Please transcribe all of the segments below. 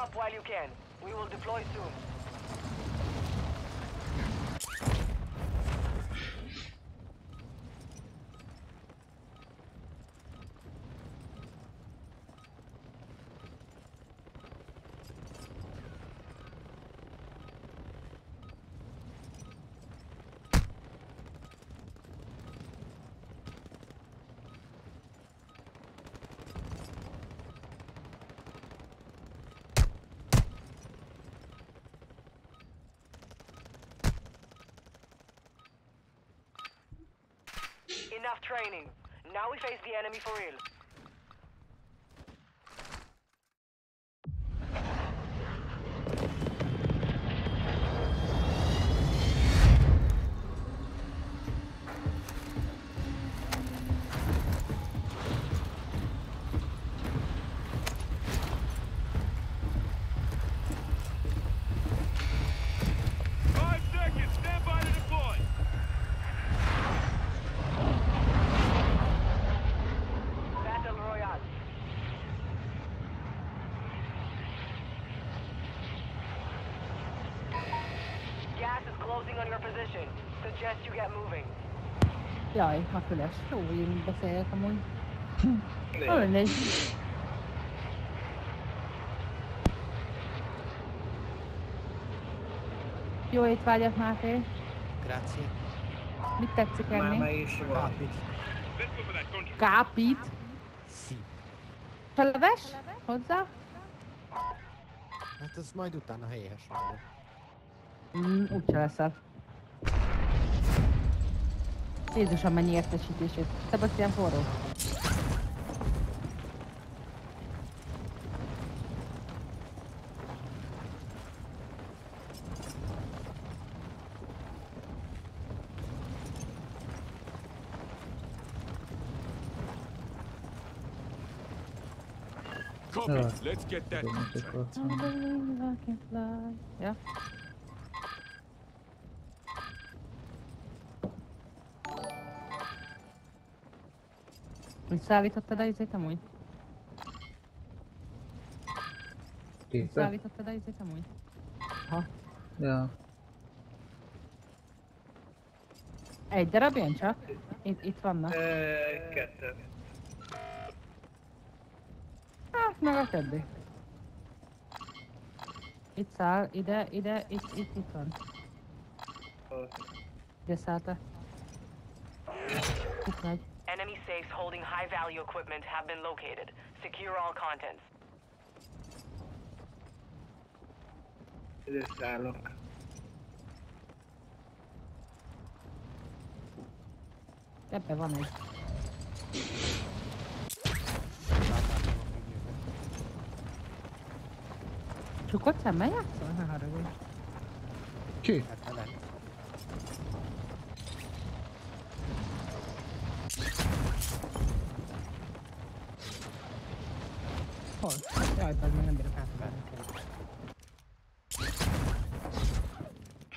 up while you can. We will deploy soon. Enough training. Now we face the enemy for real. Füles. Jó, hogy én beszélek amúgy. Na mindegy. Jó étvágyat, Máté. Grazie. Mit tetszik enni? is van. Kápit. Kápit? Szí. Feleves? Hozzá? Hát az majd utána helyes majd. Mm, úgyse leszel. Jézusom, mennyi értesítését. Sebastian forró. Copy. Ja. Let's get that Tudom, Visszaállítottad a izét amúgy? Képe? Visszaállítottad a izét amúgy? Ha. Ja. Egy darab jön csak? Itt, itt vannak. Ö, Kettő. Hát, meg a többi. Itt száll, ide, ide, itt, itt, itt van. Ide szállt Itt megy. Enemy safes holding high value equipment have been located. Secure all contents. Ide szállok. Ebbe van egy. Csukott szemmel játszol? Ne haragudj. Ki? Hát ne lett. Hol? Jaj, az meg nem bírok átvenni.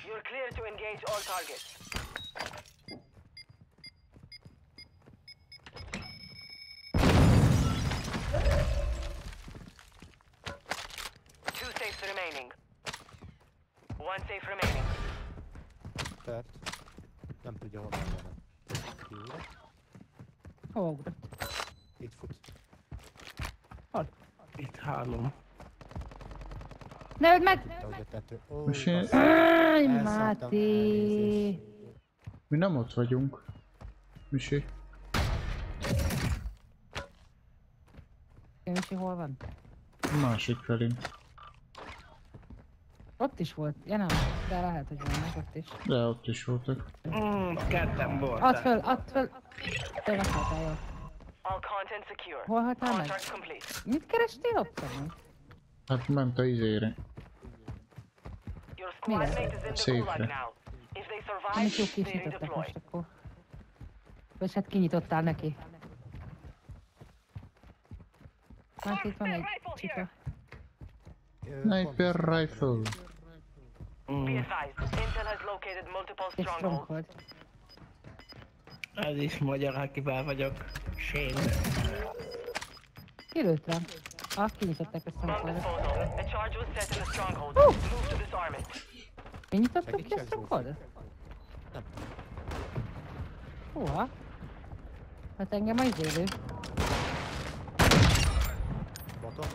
You're clear to engage all targets. Two safes remaining. One safe remaining. Tört. Nem tudja hol van. Kiúr. Hova ugrott? Itt fut. Hallom. Ne öld meg! Tető. Ó, Most én-. Áj, Elszaktam, Máté! Mi nem ott vagyunk. Misi. Misi, hol van? Másik felén. Ott is volt. Ja nem, de lehet, hogy vannak ott is. De ott is voltak. Mm, ketten Add voltak. föl, add föl! Te meghaltál, jó. Hol haltál meg? Mit kerestél ott? Hát ment a izére. If they Amit jó kisnyitottak most akkor. Vagy hát kinyitottál neki. Hát itt van egy csika. Sniper rifle. Be Mm, advised, Intel has located multiple Egy strongholds. stronghold. ez is magyar, akivel vagyok. Kilőtt rám. Ah, kinyitották a Bomb szemkódot. disposal. A charge was set in the stronghold. Move to disarm it. Kinyitottak ki a szemkódot? Nem. Húha. Hát engem az élő. Botom?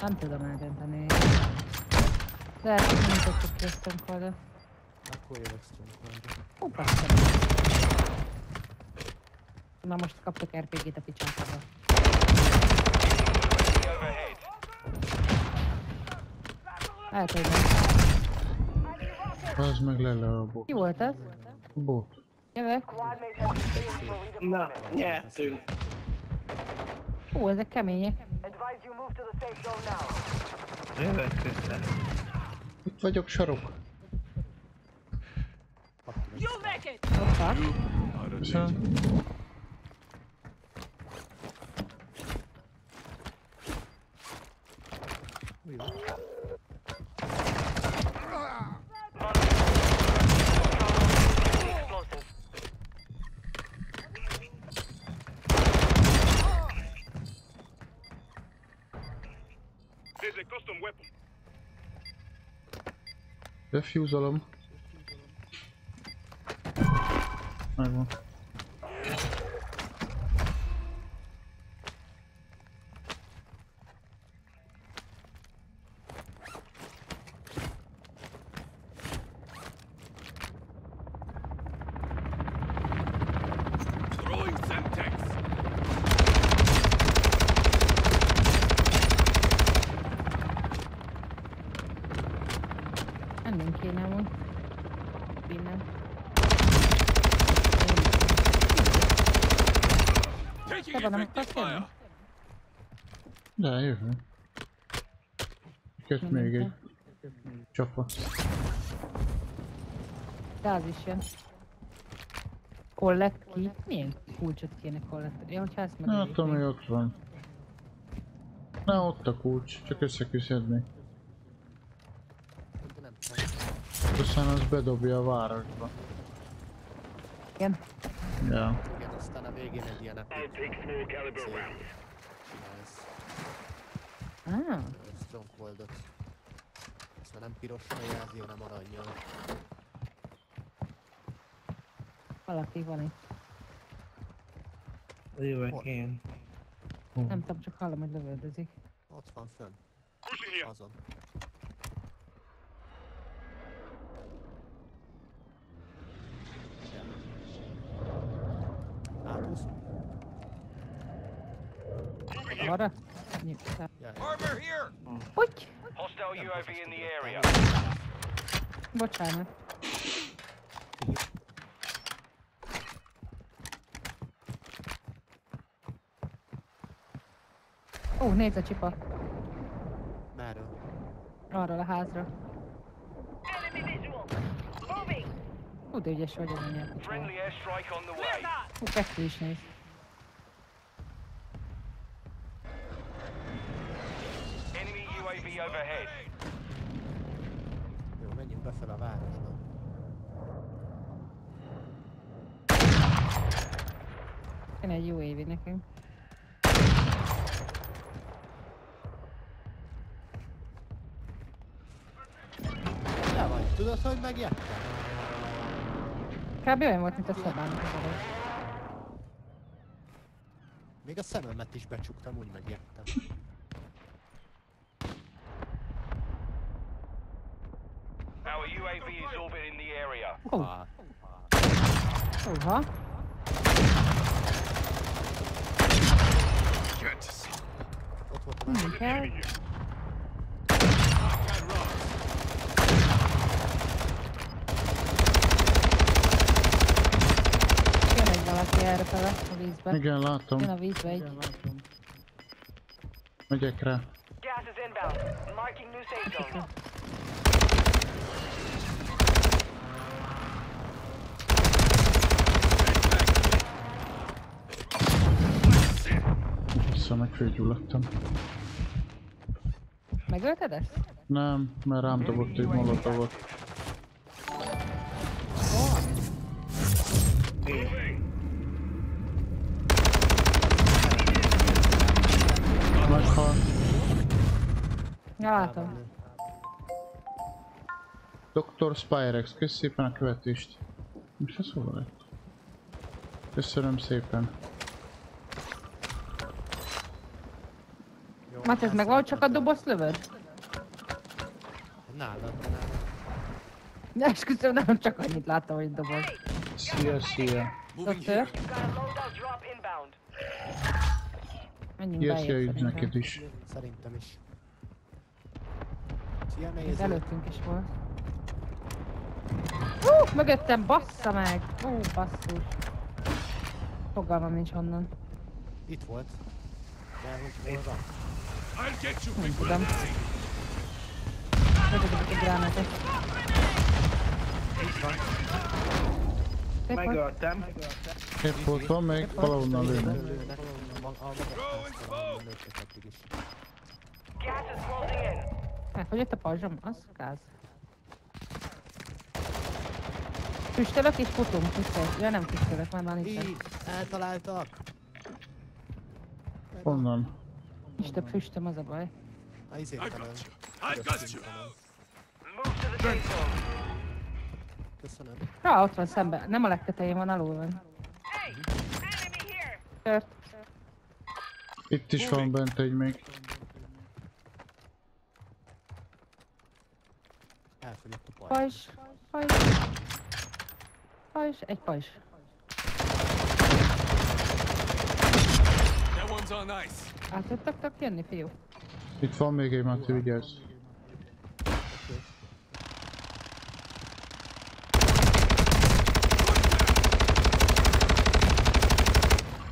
Nem tudom eldönteni. Lehet, hogy kinyitottak ki a szemkódot. Akkor jövök Strongholdra. Ó, bassza. Na most kaptok RPG-t a picsákába. Lehet, hogy nem. Az meg le le a bot. Ki volt ez? Bot. Jövök. Na, nyertünk. Ó, ezek kemények. Advise you move to the safe zone now. Jövök vissza. Itt vagyok, sarok. Hoppa. Köszönöm. Mi van? There's a custom weapon. Defuse-olom. Megvan. Throwing Semtex. Mennünk kéne amúgy. Innen. Taking Te van, nem akarsz jönni? De, jövő. Két még egy csapat. Gáz is jön. Collect ki? Milyen kulcsot kéne collect? Ja, hogyha ezt meg Hát, ami ott van. Na, ott a kulcs, csak össze kell szedni. De nem tudom. Aztán az bedobja a városba. Igen. Ja. Végén egy ilyen epic. Ez Ah, Strongholdot. Aztán nem pirossal jelzi, hanem aranyjal. valaki van itt. Jövök én. Nem tudom, csak hallom, hogy lövöldözik. Ott van fönn. Azon. Átúsz? Arra? Jaj. Armor here. Hogy? Hostile UAV in the area. Bocsánat. Ó, nézd a csipa. Merről? Arra a házra. Hú, de ügyes vagy, hogy a Friendly airstrike on the way. Hú, kettő is néz. Enemy UAV overhead. Jó, menjünk befel a városba. Kéne egy jó évi nekünk. Ja vagy, tudod, hogy megjettem? Kb. olyan volt, mint a szobának az előtt. Még a szememet is becsuktam, úgy megjettem. Our UAV is orbiting the area. Ah, húha. ott volt már. Nem kell. Jön egy valaki erre fele a vízbe. Igen, látom. Jön a vízbe egy. Megyek rá. Gas is inbound. Marking new safe zone. Vissza meg főgyulladtam. Megölted ezt? Nem, mert rám dobott egy molotovot. Ja, látom. Dr. Spyrex, kösz szépen a követést. Most ez hol lett? Köszönöm szépen. Matesz, ezt meg valahogy csak a dobozt lövöd? Nálad, nálad. De esküszöm, nem csak annyit láttam, hogy doboz. Szia, szia. Doktor, menjünk Szia, beljebb szia, üdv szerintem. neked is. Szerintem is. Szia, Itt néző. előttünk is volt. Hú, mögöttem, bassza meg! Ó, basszus. Fogalmam nincs honnan. Itt volt. De hogy hol van? Nem tudom. Megödök a gránátot. Szép volt. Megöltem. Épp ott van, még valahonnan lőnek. Lőnek. Van a eddig is. Gas is closing in. Elfogyott a pajzsom, az gáz. Füstölök és futunk, füstölök. Ja nem füstölök, már nincs. Így, eltaláltak. Honnan? Nincs több füstöm, az a baj. A izét felől. I got you. Move to the safe zone. Köszönöm. Ra, ott van szembe. Nem a legtetején van, alul van. Tört. Itt is van bent egy még. Elfogyott a pajzs. Pajzs. Pajzs. Pajzs. Egy pajzs. That one's on ice. Át tudtak jönni, fiú? Itt van még egy Mati, vigyázz.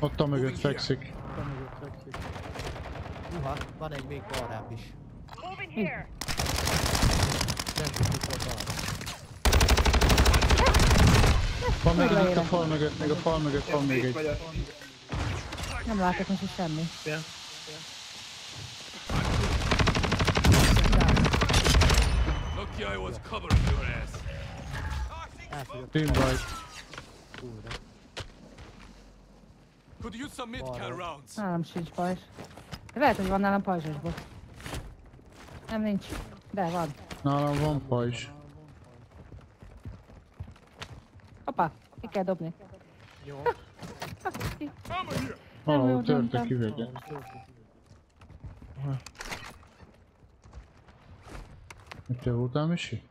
Ott a mögött fekszik. Uha, van egy még balrább is. Moving here. Nem tudjuk, arra. Van még itt a fal mögött, még a fal mögött van még egy. Nem látok most is semmi. Lucky I was covering your ass. White. újra. Could use some mid-cal rounds. Nálam sincs pajzs. De lehet, hogy van nálam pajzsosból. Nem nincs. De van. Nálam van pajzs. Hoppá, ki kell dobni. Jó. Valahol tört a. Mit te voltál, Misi?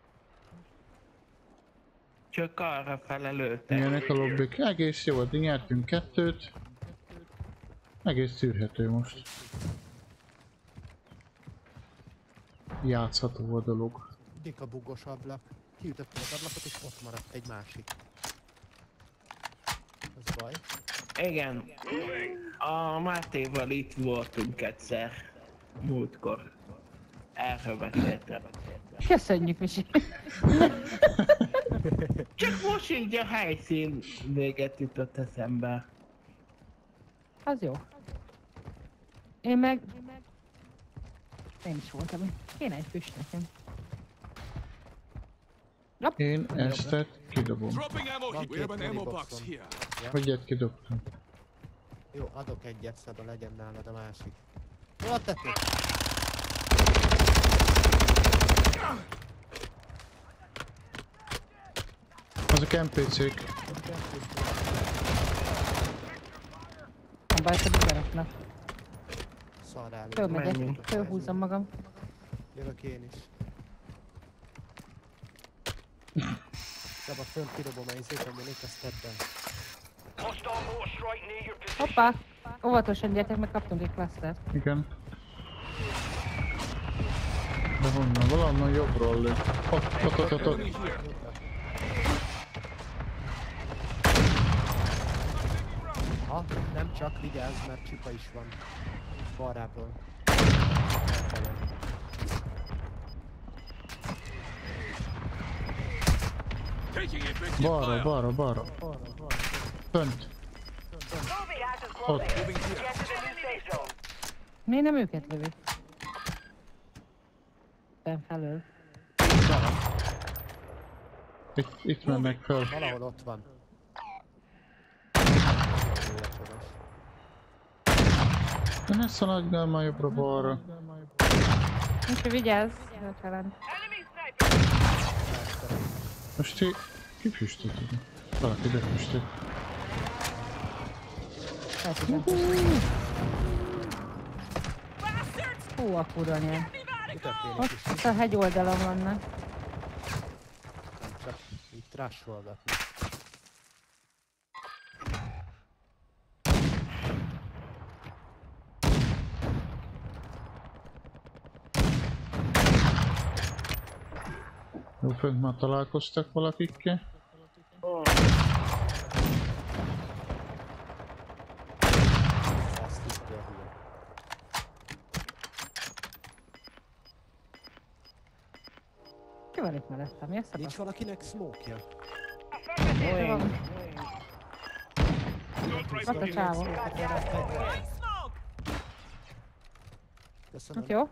Csak arra fele lőttek. Milyenek a lobbik? Egész jó, addig nyertünk kettőt. Egész tűrhető most. Játszható a dolog. Dik a bugos ablak. Kiütöttem az ablakot és ott maradt egy másik. Ez baj. Igen. A Mátéval itt voltunk egyszer. Múltkor. Erről beszéltem. Köszönjük, Misi. Csak most így a helyszín véget jutott eszembe. Az jó. Én meg... Én is voltam. Kéne egy füst nekem. Jobb. Én ezt kidobom. Dropping ammo. Van We have an két ammo boxon. box here. Egyet kidobtam. Jó, adok egyet, Szeba, legyen nálad a másik. Jó, ott tették. Azok NPC-k. Nem baj, hogy beraknak. Szar rá. Fölmegyek, fölhúzom magam. Jövök én is. Szeba, fönt kidobom a izét, ami itt a stepben. Hoppá! Óvatosan gyertek, meg kaptunk egy clustert. Igen. De honnan? Valahonnan jobbról lő. Ott, ott, ott, ott. Ha, nem csak, vigyázz, mert csipa is van. Effective Balra, balra, balra. Fönt. Ott. Miért nem őket lövik? Ben felől. Itt, itt mennek fel. Valahol ott van. De ne szaladjál már jobbra-balra. Úgyhogy vigyázz, a talán. Most ti kifüstötök. Valaki befüstöt. Hú, a kurva nyelv. Ott, a hegy oldalon vannak. Nem csak így trasholgatni. Fönt már találkoztak valakikkel. Azt hiszti a hülye. Ki van itt mellettem? Mi a Nincs szabad? valakinek smoke-ja? Van. Ott a csávó. Köszönöm. Hát jó?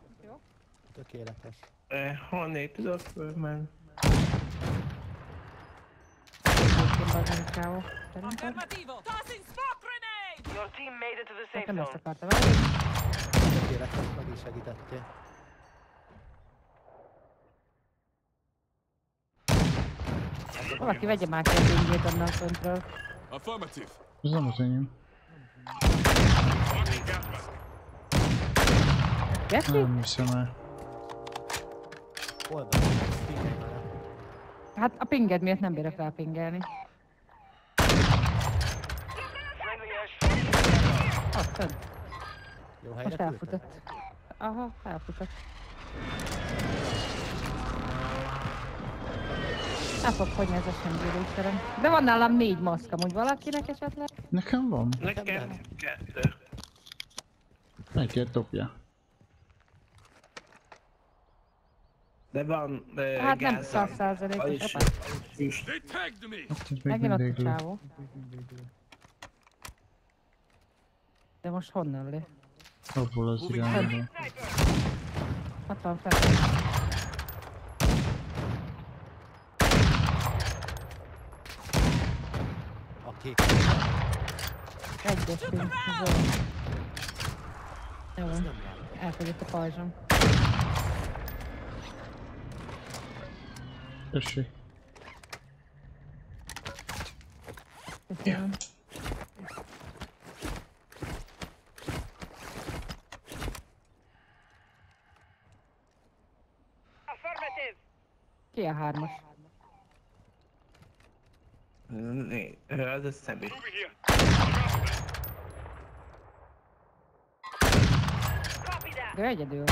Tökéletes. Eh, Honnét tudok fölmenni? Egyébként az a csávó. Szerintem. Your team made it to the safe Nekem ezt zone. akarta venni. Tökéletes, meg is segítettél. Valaki vegye már ki a pingét onnan föntről. Affirmative. Ez nem az enyém. Geci? Nem hiszem el. Hol van? Figyelj már rá. Hát a pinged miatt nem bírok rá pingelni. Friendly fönt. Jó helyre Most elfutott. Aha, elfutott. El fog fogyni ez a semgélőszerem. De van nálam négy maszk, amúgy valakinek esetleg? Nekem van. Nekem nem. kettő. Melyiket dobja? De van uh, Hát nem száz százalékos. Megint ott a csávó. De most honnan lő? Abból az irányból. Ott van fel. A kék. Egyes ping. Zöld. Jó, Ezt nem látom. elfogyott a pajzsom. Tessék. Köszönöm. Ki a hármas? Né, Az a személy. De egyedül.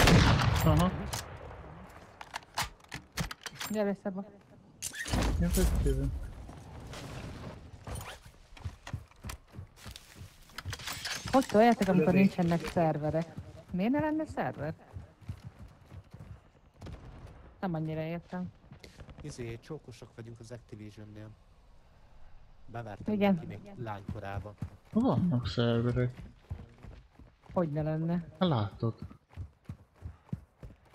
Aha. Gyere Szeba. Effektíven. Hogy toljátok, amikor nincsenek szerverek? Miért ne lenne szerver? Nem annyira értem. Izé, csókosok vagyunk az Activision-nél. Bevertem Igen. neki még lánykorában. Vannak szerverek. Hogy ne lenne? Látod.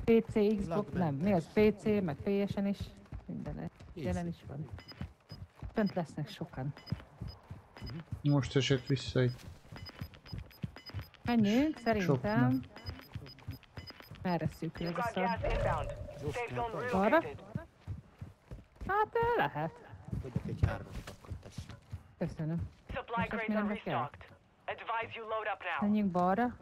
PC, Xbox, nem. Mi az? PC, meg PS-en is. Minden jelen is van. Fönt lesznek sokan. Most esett vissza egy Menjünk, szerintem. Merre szűkül ez a szar? Arra? Hát ö, lehet. Dobok egy hármat, akkor tessék. Köszönöm. Supply crates mi are restocked. Advise you load up now. Menjünk balra.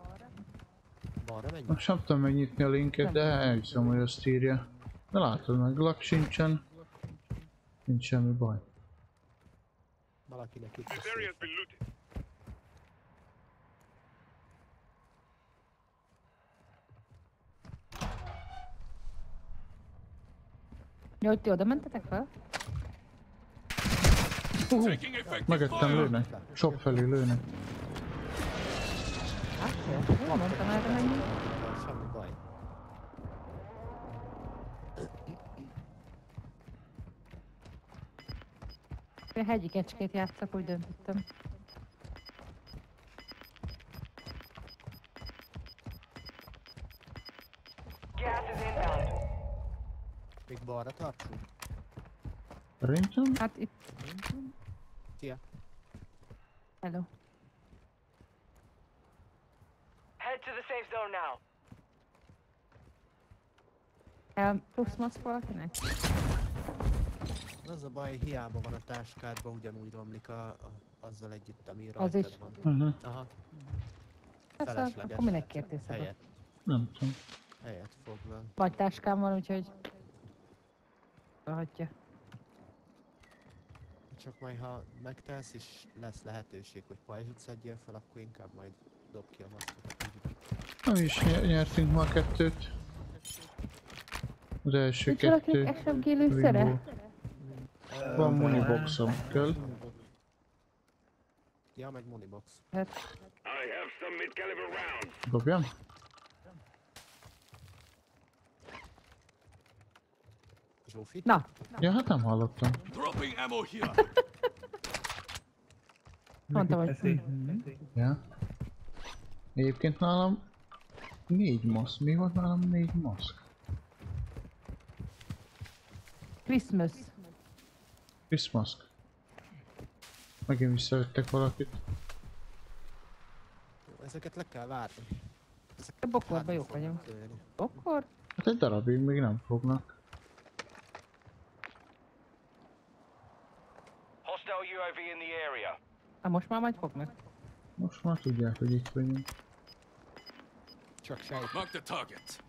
Balra menjünk? Most nem tudom megnyitni a linket, de elhiszem, hogy azt írja. De látod meg, lak sincsen. Nincs semmi baj. Valakinek itt a This area has szép. been looted. Jó, hogy ti oda mentetek fel? Effective Mögöttem lőnek. Shop felé lőnek. Hát jó, jó, mondtam erre. Én hegyi kecskét játszak, úgy döntöttem. Még balra tartsunk? Szerintem? Hát itt, Szia. hello. Head to the safe zone now. El plusz maszk valakinek? Az a baj, hiába van a táskádban, ugyanúgy romlik a, a, azzal együtt, ami Az rajtad is. van. Uh-huh. Aha, Persze, felesleges. akkor minek kértél szabad? Helyet, Nem tudom. helyet foglal. Vagy táskám van, úgyhogy... Hagyja. Csak majd ha megtelsz és lesz lehetőség, hogy pajzsot szedjél fel, akkor inkább majd dob ki a maszkokat. Mi is nyer- nyertünk ma kettőt. Az első Nincs kettő. SMG lőszere? Van muniboxom, kell. Ja, meg Monibox. Hát, Dobjam? Zsófi? na, Ja, hát nem hallottam. Dropping ammo here. mondtam, hogy... Ja. Egyébként nálam négy maszk. Mi volt nálam négy maszk? Christmas. Chris maszk. Megint visszavettek valakit. Jó, Ezeket le kell várni. Ezek A bokorba jók vagyunk. Akkor? Hát egy darabig még nem fognak. Hostile UAV in the area. Na most már majd fognak. Most már tudják, hogy itt vagyunk. Csak sejt. Mark the target.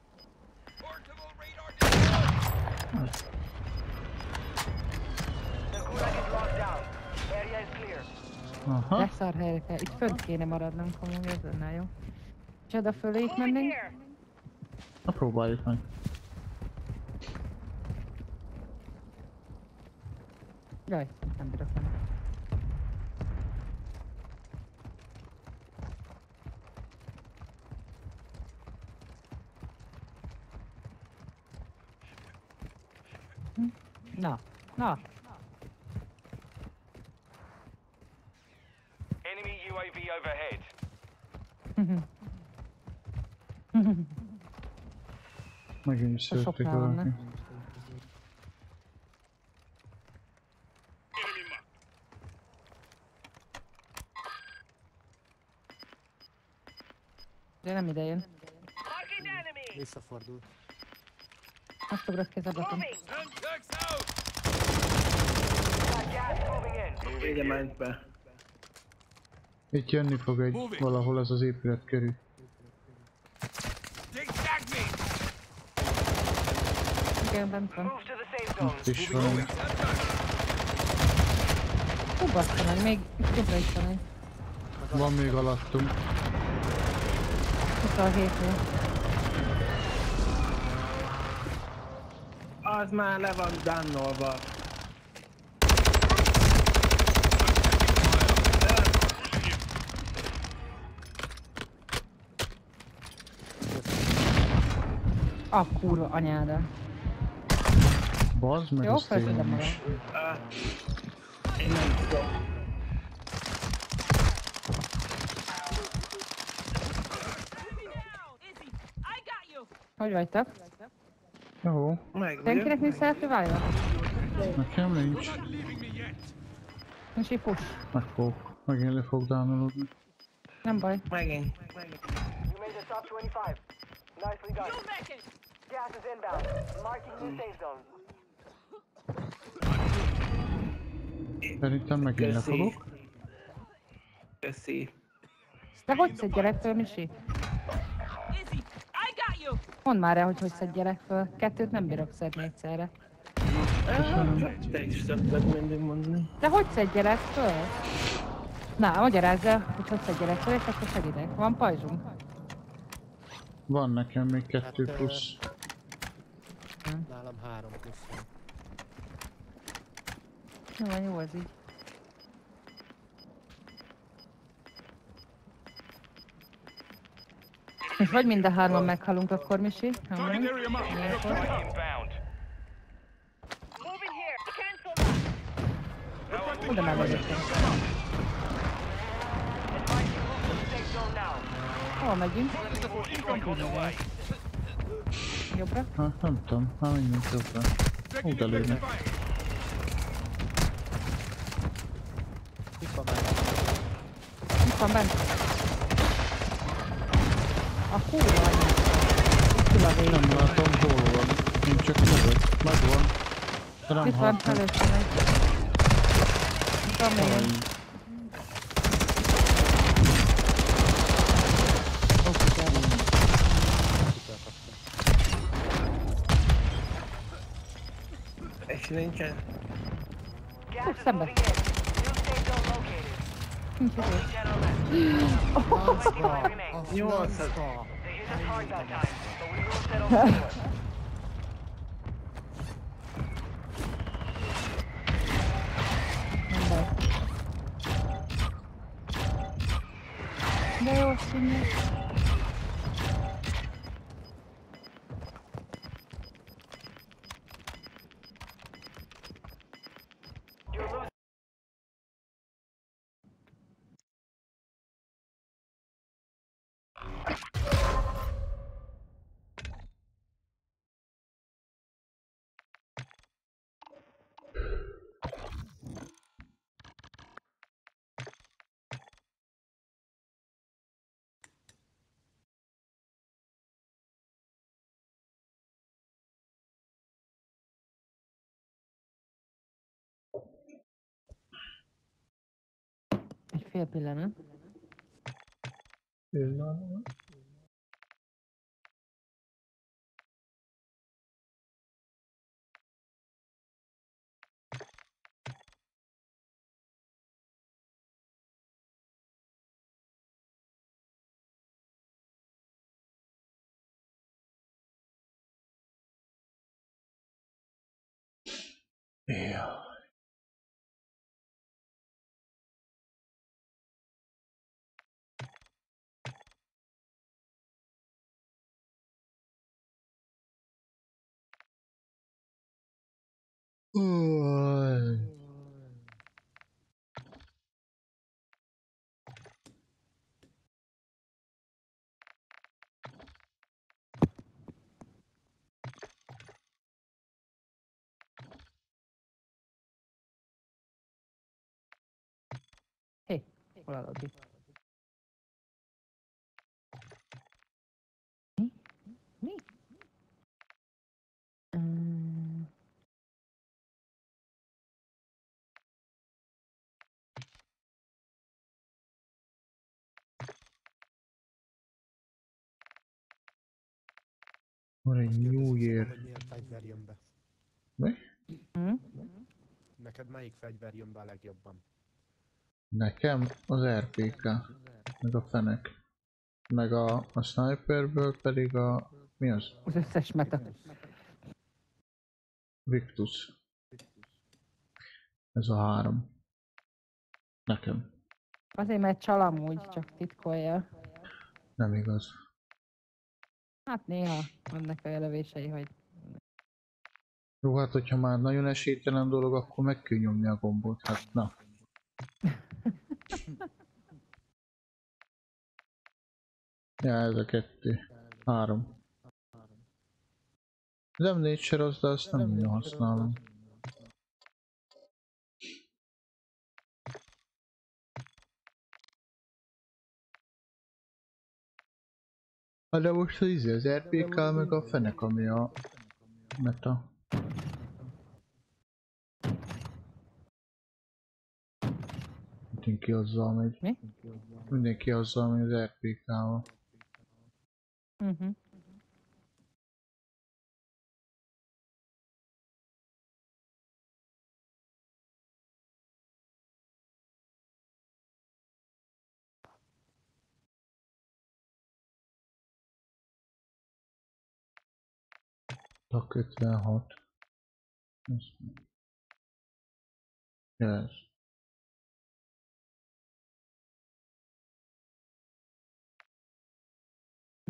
Aha. Leszar helyre kell. Itt fönt kéne maradnunk, amúgy ez lenne jó. És oda föléjük mennénk? Na próbáljuk meg. Jaj, nem bírok menni. Na, na, Enemy UAV overhead. Megint visszajöttek soknál valaki. vannak. De nem ide jön. Visszafordul. Odszögrött közablakom. Ide menj be. Itt jönni fog egy valahol ez az épület körül. Igen, bent van. Itt is van. Hú, bassza meg, még jobbra is van egy. Van még alattunk. 27-nél. Az már le van dannolva. A kurva anyáda. Bazd meg, Jó, az felszedem tényleg magam. is. Ah, én nem tudom. Hogy vagytok? Jó, Meg Senkinek nincs elfővállva? nekem nincs. Nincs egy push. Meg fog. Megint le fog downloadni. Nem baj. Megint. You made the top 25. Nicely done. Gas is inbound. Marking new safe zone. Szerintem megint le fogok. Köszi. De hogy szedjelek föl, Misi? Mondd már el, hogy hogy szedjelek föl. Kettőt nem bírok szedni egyszerre. Te is mindig mondani. De hogy szedjelek föl? Na, magyarázz el, hogy hogy szedjelek föl, és akkor segítek. Van pajzsunk? Van nekem még kettő Hát, plusz. Nálam három plusz van. Jó, jó az így. Vagy mind a hárman meghalunk akkor, Misi? Ha inbound. Oda már vagyok. Hol megyünk? Jobbra? Hát nem tudom, már mindent jobbra. De lőnek. Itt van már. Itt van bent. A kurva anyja. Itt ül a vég. Nem látom, hol van. Nincs csak lövök. Megvan. De nem Itt van halt meg. előttem Egy fél pillanat. Pillanat. Ja. Uaj. Hé, hol a lobby? Mi? Mi? Mm. Van egy New Year. Hogy milyen fegyver jön be. Mi? Hm? Neked melyik fegyver jön be a legjobban? Nekem az RPK, meg a fenek. Meg a, a sniperből pedig a... Mi az? Az összes meta. Victus. Ez a három. Nekem. Azért, mert csal amúgy, csak titkolja. Nem igaz. Hát néha vannak olyan lövései, hogy Jó, hát hogyha már nagyon esélytelen dolog, akkor meg kell nyomni a gombot. Hát na. ja, ez a kettő. Három. Nem nature az, de azt nem nagyon használom. Hát de most izé, az RPK meg a fenek, ami a meta. Mindenki azzal megy. Mi? Mindenki azzal megy az RPK-val. Uh-huh. Tak 56. Ez. Yes.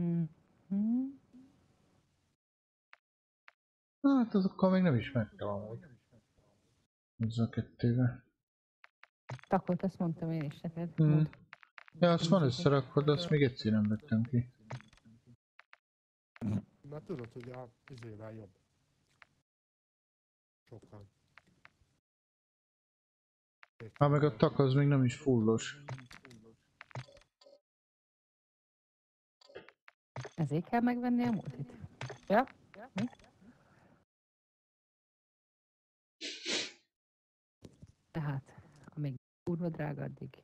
Mm-hmm. Hát azokkal még nem ismertem amúgy. Ez a kettővel. Takot, ezt mondtam én is neked. Mondd. Ja, azt van összerakva, de azt még egyszer nem vettem ki. Mert tudod, hogy a izével jobb. Sokan. Há, meg a tak az még nem is fullos. Ezért kell megvenni a multit? Ja? ja? Mi? Tehát, amíg kurva drága, addig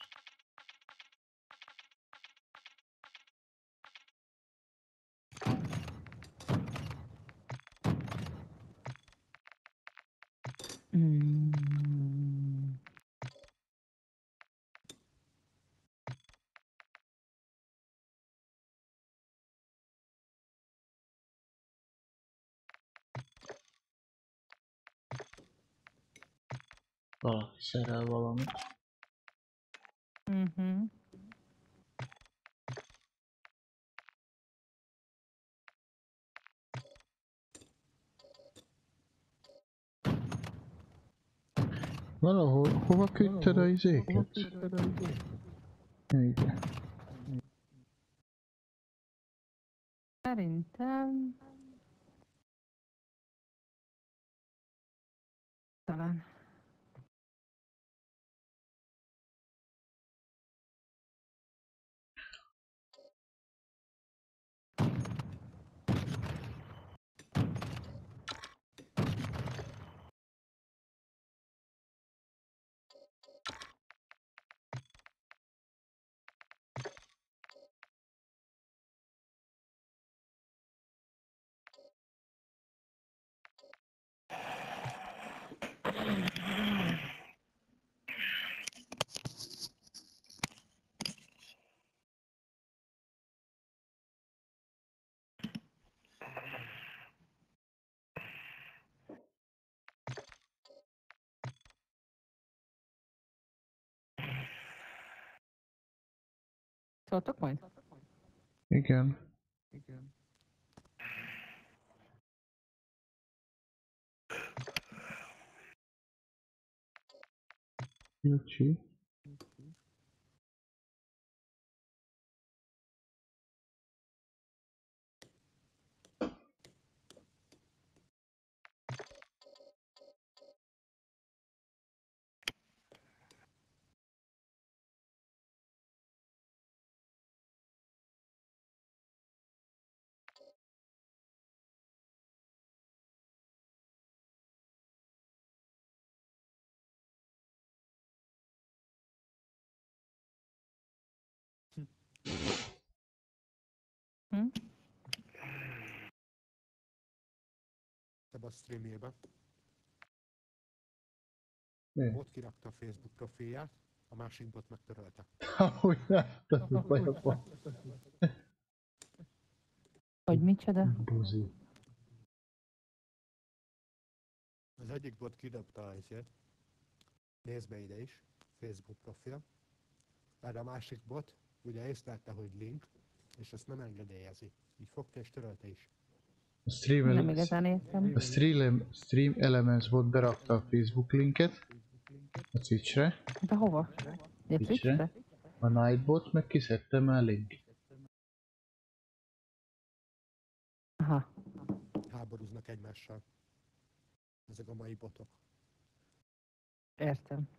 nem jó. Hű. Mm. Valaki szerel valamit. Mhm. Valahol, hova küldted a izéket? Igen. Szerintem... Talán. Szóltok majd? Igen. Jucsi. Ebbe a streamjébe. Mi? Bot kirakta a Facebook profilját, a másik bot megtörölte. Ahogy láttad a bajaba. Hogy micsoda? Buzi. Az egyik bot kidobta a izét. Nézd be ide is, Facebook profil. Erre a másik bot, ugye észlelte, hogy link, és ezt nem engedélyezi. Így fogta és törölte is. A stream, Nem igazán értem. a stream, stream Elements bot berakta a Facebook linket a Twitchre, De hova? De Twitchre. Twitchre? a Nightbot meg kiszedte már link. Aha. Háborúznak egymással. Ezek a mai botok. Értem.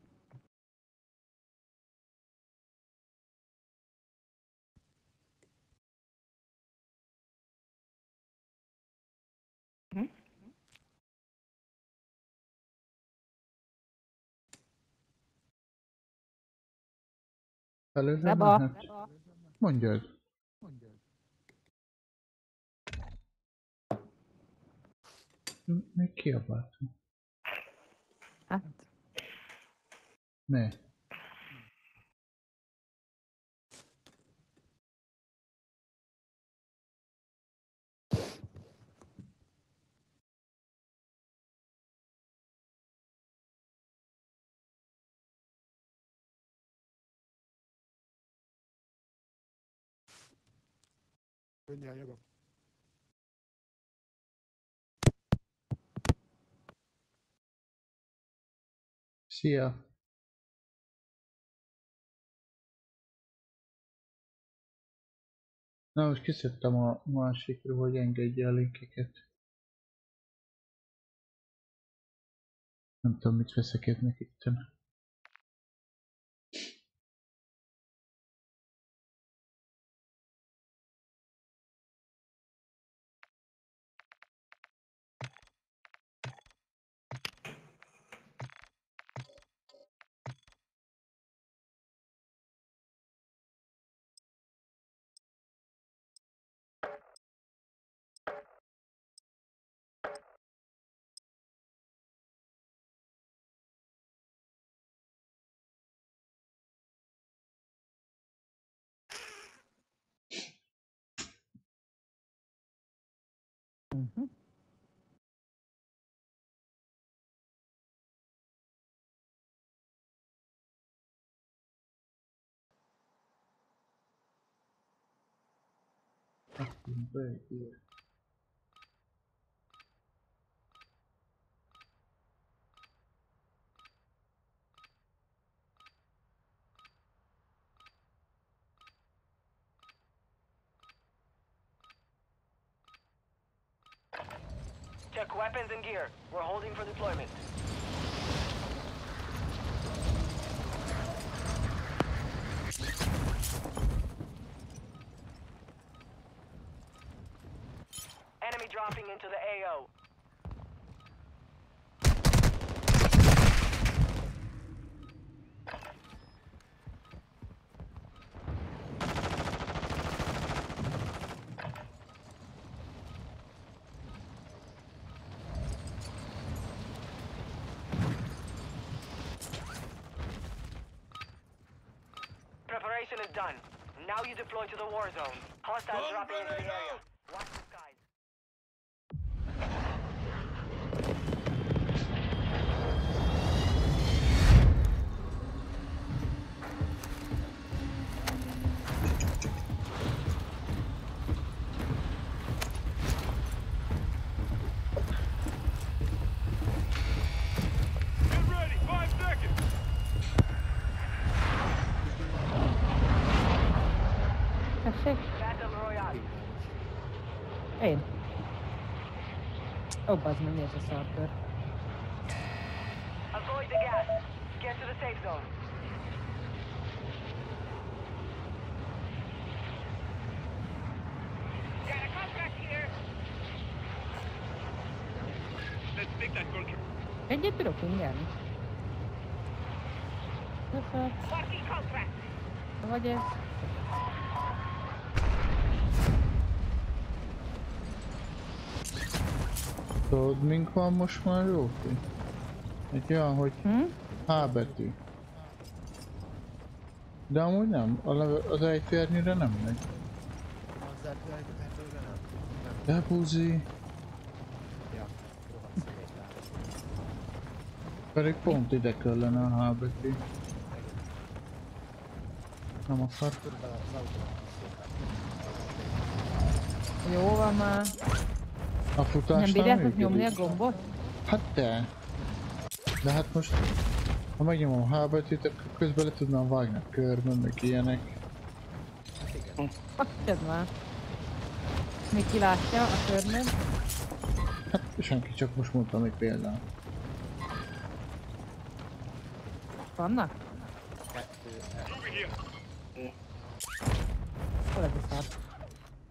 Előre Szeba! mehet? Mondjad. Még kiabáltam. Hát, Ne. Jövök. Szia! Na most kiszedtem a másikra, hogy engedje a linkeket. Nem tudom, mit veszekednek itten. Check weapons and gear. We're holding for deployment. Enemy dropping into the AO. Preparation is done. Now you deploy to the war zone. Hostiles dropping into the area. Bazd meg, mi ez a szarkör? Avoid the gas. Get to the safe zone. Got a contract here. Let's take that contract. Egyet tudok fingelni? Köszönöm. Vagy ez? Tudod, mink van most már Jóki? Egy olyan, hogy Hm? H betű. De amúgy nem, az ejtőernyőre nem megy. Az eltűnhetőre nem. De buzi, Ja, pedig pont ide kellene a H betű. Nem akar. Jó van már. A Nem futás bírjátok nyomni a gombot? Hát de. De hát most, ha megnyomom H betűt, akkor közben le tudnám vágni a körben, meg ilyenek. Hagyjad már. Mi kilátja a körmöd? Hát senki, csak most mondtam egy példát. Vannak? Here. Hol ez a szar?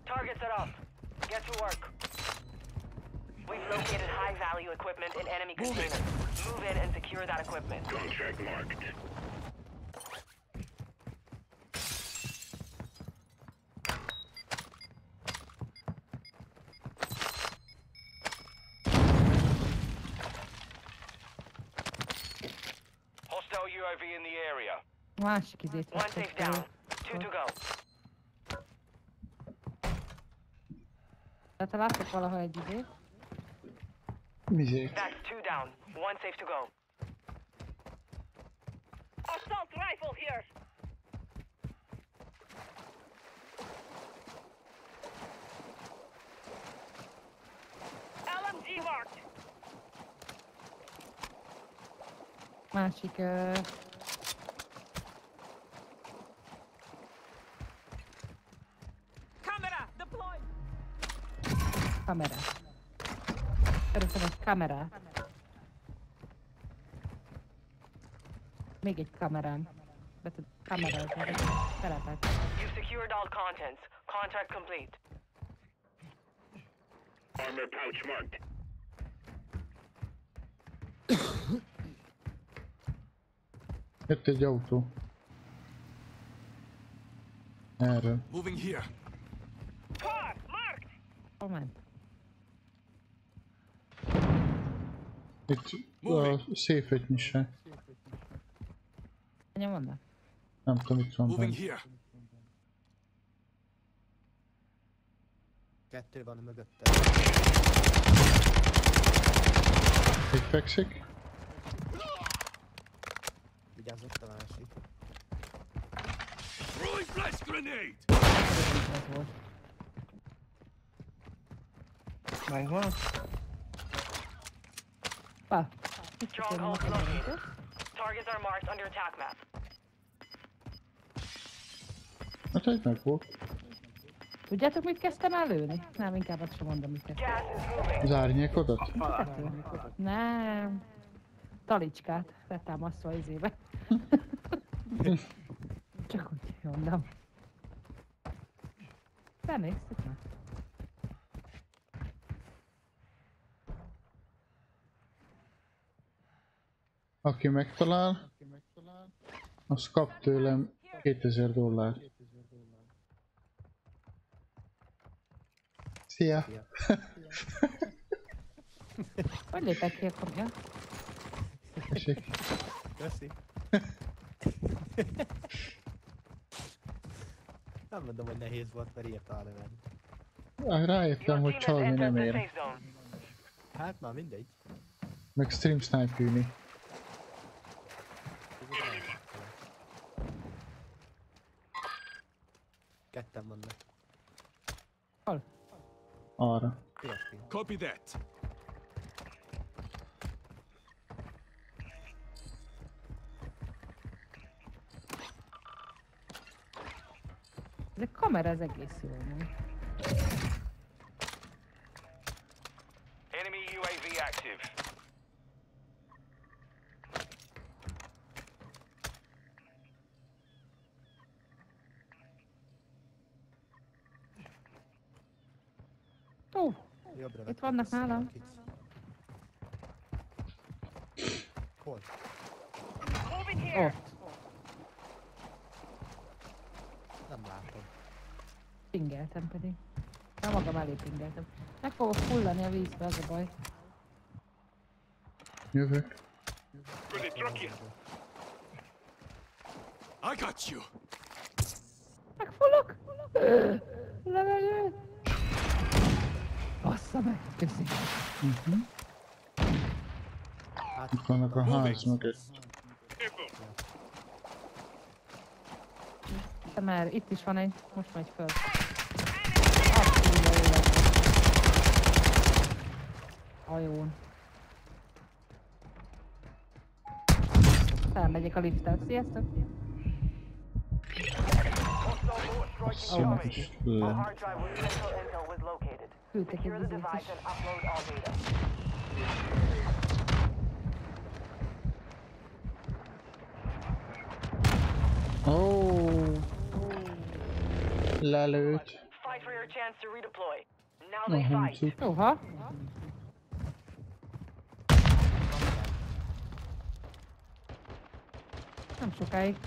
Target set off. Get to work. We've located high value equipment in enemy containers. Move in and secure that equipment. Contract marked. Hostile UAV in the area. Másik izét One vettek safe down. fel. Two to go. Tehát ha látok valahol egy izét, Music. That's two down. One safe to go. Assault rifle here. LMG marked. Másik Camera deployed. Camera egy kamera. Még egy kamerám. Be tud kamerázni. You've secured all contents. Contract complete. Armor pouch marked. Jött egy autó. Erről. Moving here. Hol ment? Itt a széfet nyisse. Anya vannak? Nem tudom, itt van benne. here. Kettő van mögötte. Itt fekszik. Vigyázz ott a másik. Throwing flash grenade. Megvan? Pa. Itt Stronghold tudom, hogy located. ez. Targets are marked under attack map. Hát egy meg volt. Tudjátok, mit kezdtem el lőni? Nem, inkább azt sem mondom, mit kezdtem. Gas is moving. Az árnyékodat? Kettő. Nem. Talicskát letámasztva izébe. Csak úgy mondom. Benéztük már. Aki megtalál, az kap tőlem 2000 dollár. Szia! Hogy lépek ki akkor? Ja? Tessék. Köszi. Nem mondom, hogy nehéz volt, mert írtál neven. Rájöttem, hogy csalni nem ér. Hát már mindegy. Meg stream sniperni. Ketten vannak. Arra. Piros ping. Copy that. Ez a kamera az egész jó, nem? Enemy UAV active. Ó, Jobbra Itt vettek vannak nálam. Hol? ott. Nem látom. Pingeltem pedig. Nem magam elé pingeltem. Meg fogok fullani a vízbe, az a baj. Jövök. I got you. Megfullok! Levegő! Bassza meg, köszi. Itt vannak a ház mögött. Info. Te már itt is van egy, most megy föl. Azt hívja élet. Hajón. Felmegyek a lifttel. Sziasztok! Hostile boat strike Színek incoming. is A le. hard drive with essential intel was located. Küldtek Secure egy the izét device is. and upload all data. Ó, lelőtt. Fight for your chance to redeploy. Now they Aha, fight. cik. Jóha! Nem sokáig.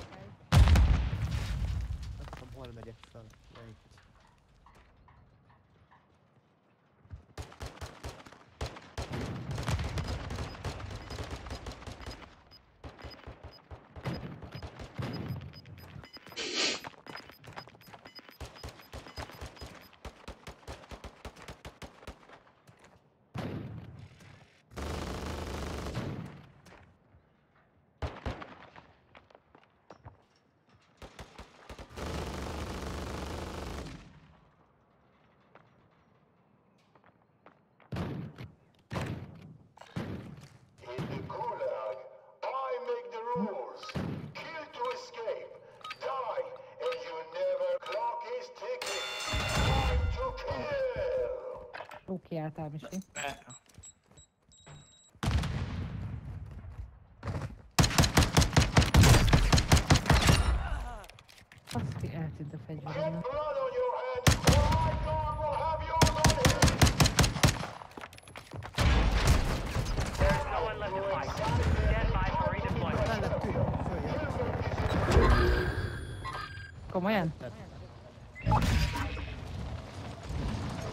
Komolyan?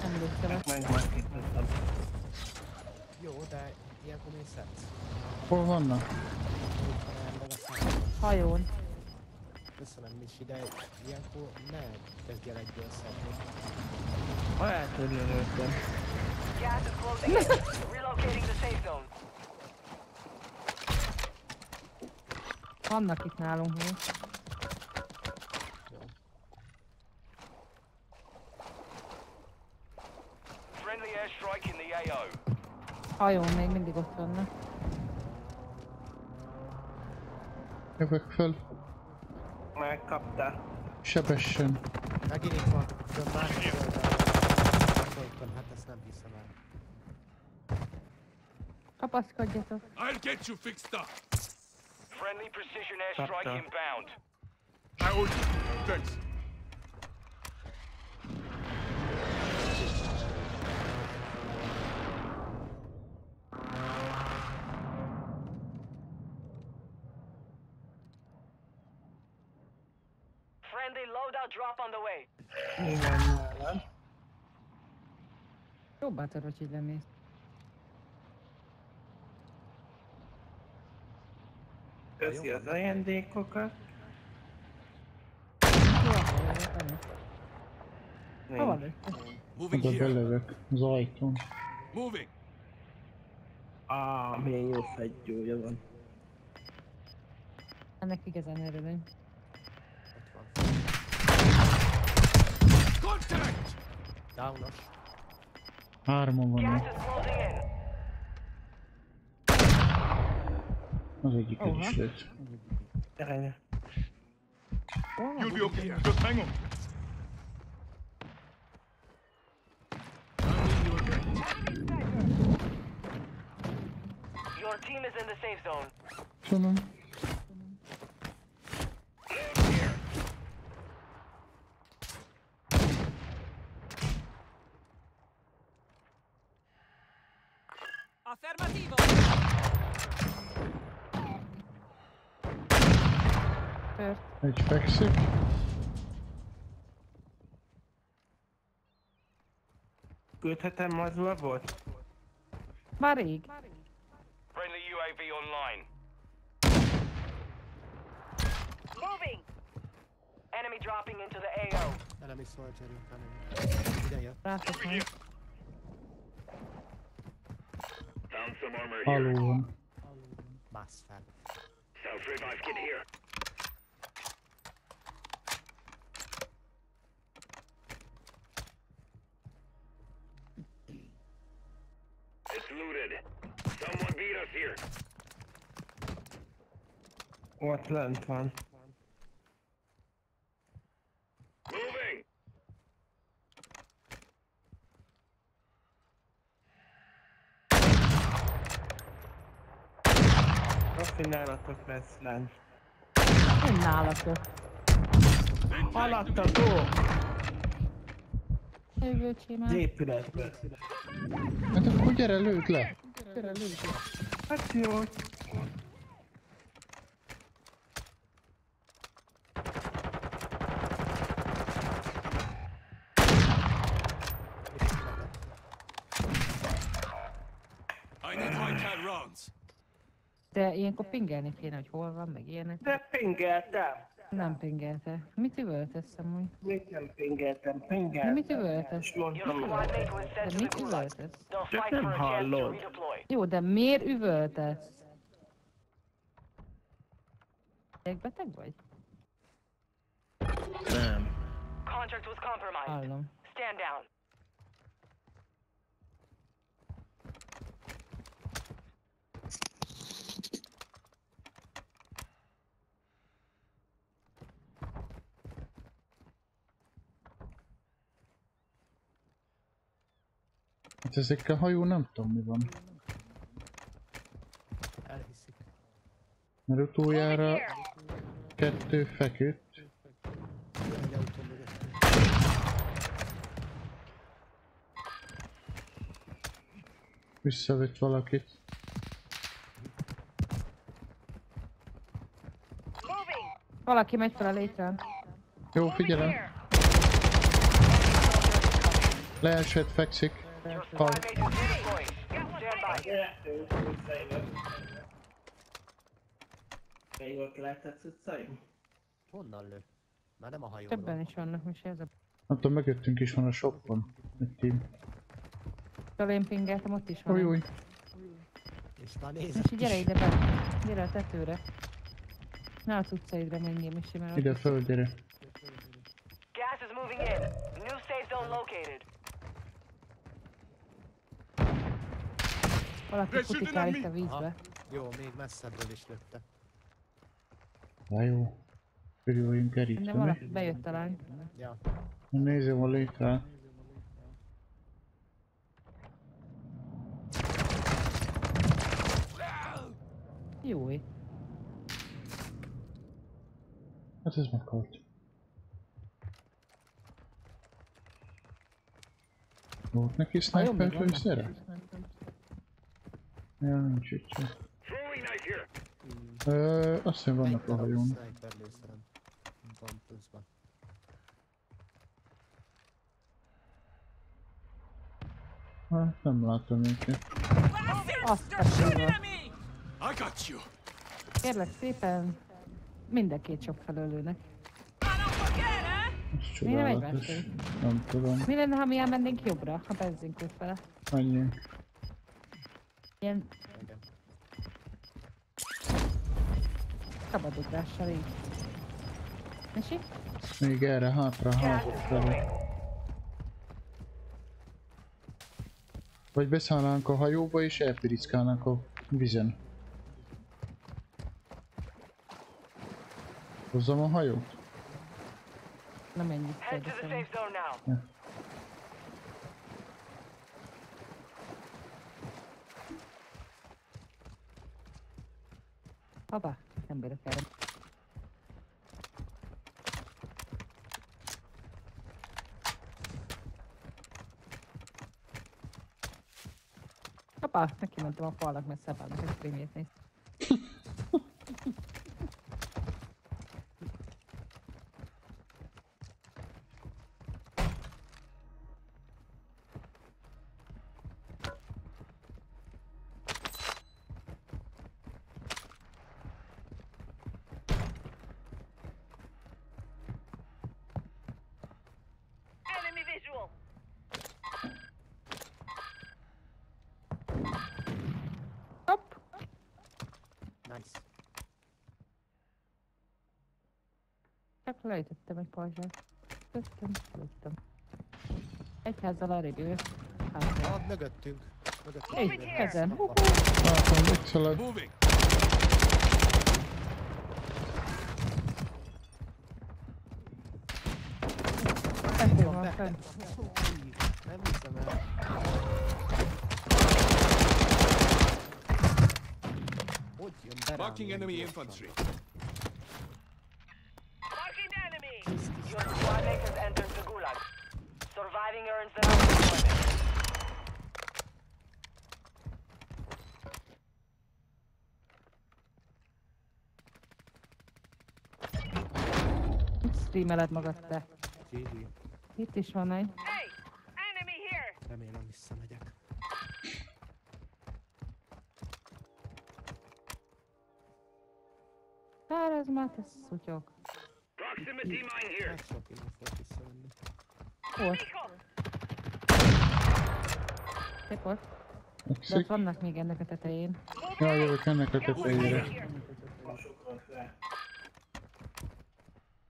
Emlékszelek. Megmarkítottam. Jó, de ilyenkor mi szedsz? Hol vannak? Nem, Hajón. köszönöm Misi, de ilyenkor ne kezdj el egyből szedni. Ha eltörlölődtem. Gas is closing in. Relocating the safe zone. Vannak itt nálunk még. Friendly airstrike in the AO. Hajón még mindig ott vannak. Jövök föl. Megkapta. Sebessen. Megint itt van, de másik oldalon. Folyton, hát ezt nem hiszem el. Kapaszkodjatok. I'll get you fixed up. Friendly precision airstrike Doctor. inbound. I hold you. Thanks. Loadout drop on the way. Mi van nálad? Jó bátor, hogy így lemész. Köszi az ajándékokat. Van. Moving Oda here. belövök. Az ajtón. Moving. Ah, milyen jó fegyója van. Ennek igazán örülünk. Ott van. Contact! Downos. Hárman Gas vannak. is closing in. Az egyiket Hova? is lőtt. Gyere, Hol van? You'll be okay. Just hang on. Your team is in the safe zone. Tudom. Tört. Egy fekszik. Küldhetem mazula volt? Már rég. Friendly UAV online. Moving. Enemy dropping into the AO. Enemy soldier incoming. Ide jött. Rátok meg. Found some armor here. Alul van. Bassz fel. Self revive kit here. Looted. Someone beat us here. Ott lent van. Moving. Profi nálatok lesz lent. Én nálatok. Alatt a tó! Jövőcsém Az már. épületből. Hát akkor gyere, lőd le. Gyere, lőd. Hát jó. I need high-cal rounds. De ilyenkor pingelni kéne, hogy hol van, meg ilyenek. De pingeltem. Nem pingelte. Mit üvöltesz amúgy? Még nem pingeltem, De pingeltem. mit üvöltesz? De to mit üvöltesz? Csak nem hallod. Jó, de miért üvöltesz? Beteg vagy? nem. Contract was compromised. Hallom. Stand down. Hát ezekkel hajó nem tudom mi van. Elhiszik. Mert utoljára kettő feküdt. Visszavett valakit. Valaki megy fel a létrán. Jó, figyelem. Leesett, fekszik. Your Hal. squad mate is redeploying. Stand by. Kettő visszajövök. Még ott lehetett cuccaim? Honnan lő? Már nem a hajóról. Többen is vannak, most ez a... Nem tudom, mögöttünk is van a shopon. Egy team. Től én pingeltem, ott is van. Új, egy. új. És már nézek Misi, gyere ide be. Gyere a tetőre. Ne a cuccaidra menjél, Misi, mert Ide ott- föl, gyere. Gas is moving in. New safe zone located. Valaki futikál itt a vízbe. Jó, még messzebbről is lőtte. Na jó. Körül vagyunk De valaki bejött a lány. Ja. Nézem a létrát. Jó. Hát ez meghalt. Volt neki sniper van? Ja, nincs itt. Ö, azt hiszem vannak a hajón. Sniper lőszerem. Van pluszban. Hát nem látom őket. Azt a. Kérlek szépen, minden két sok felől lőnek. Ez Mi nem csodálatos. egymás Nem tudom. Mi lenne, ha mi elmennénk jobbra, a benzinkút fele? Menjünk. Ilyen Igen. szabadugrással így. Misi? Még erre hátra, hátra. Vagy beszállnánk a hajóba és elpirickálnánk a vizen. Hozzam a hajót? Na menjünk Head to the safe zone now. Hoppá, nem bírok erre. Hoppá, neki mentem a falnak, mert szebálnak a streamjét néz. Enemy visual. Hopp! Nice. Csak lejtettem egy pajzsát. Lőttem, lőttem. Egy házzal arrébb jövök. Hátra. Ah, mögöttünk. Mögöttünk. Egy jövő. ezen. Hú, Hoppa. hú. Látom, Van van be. fönn. Nem hiszem el. Hogy jön be rám Marking enemy infantry. Marking Surviving earns them redeployment. Mit streameled magad te? GG. Itt is van egy. Hey, enemy here. Remélem visszamegyek. Száraz már te szutyok. Proximity mine here. Hát sok infót visszavenni. Hol? Szép volt. De ott vannak még ennek a tetején. Ja, jövök ennek a tetejére.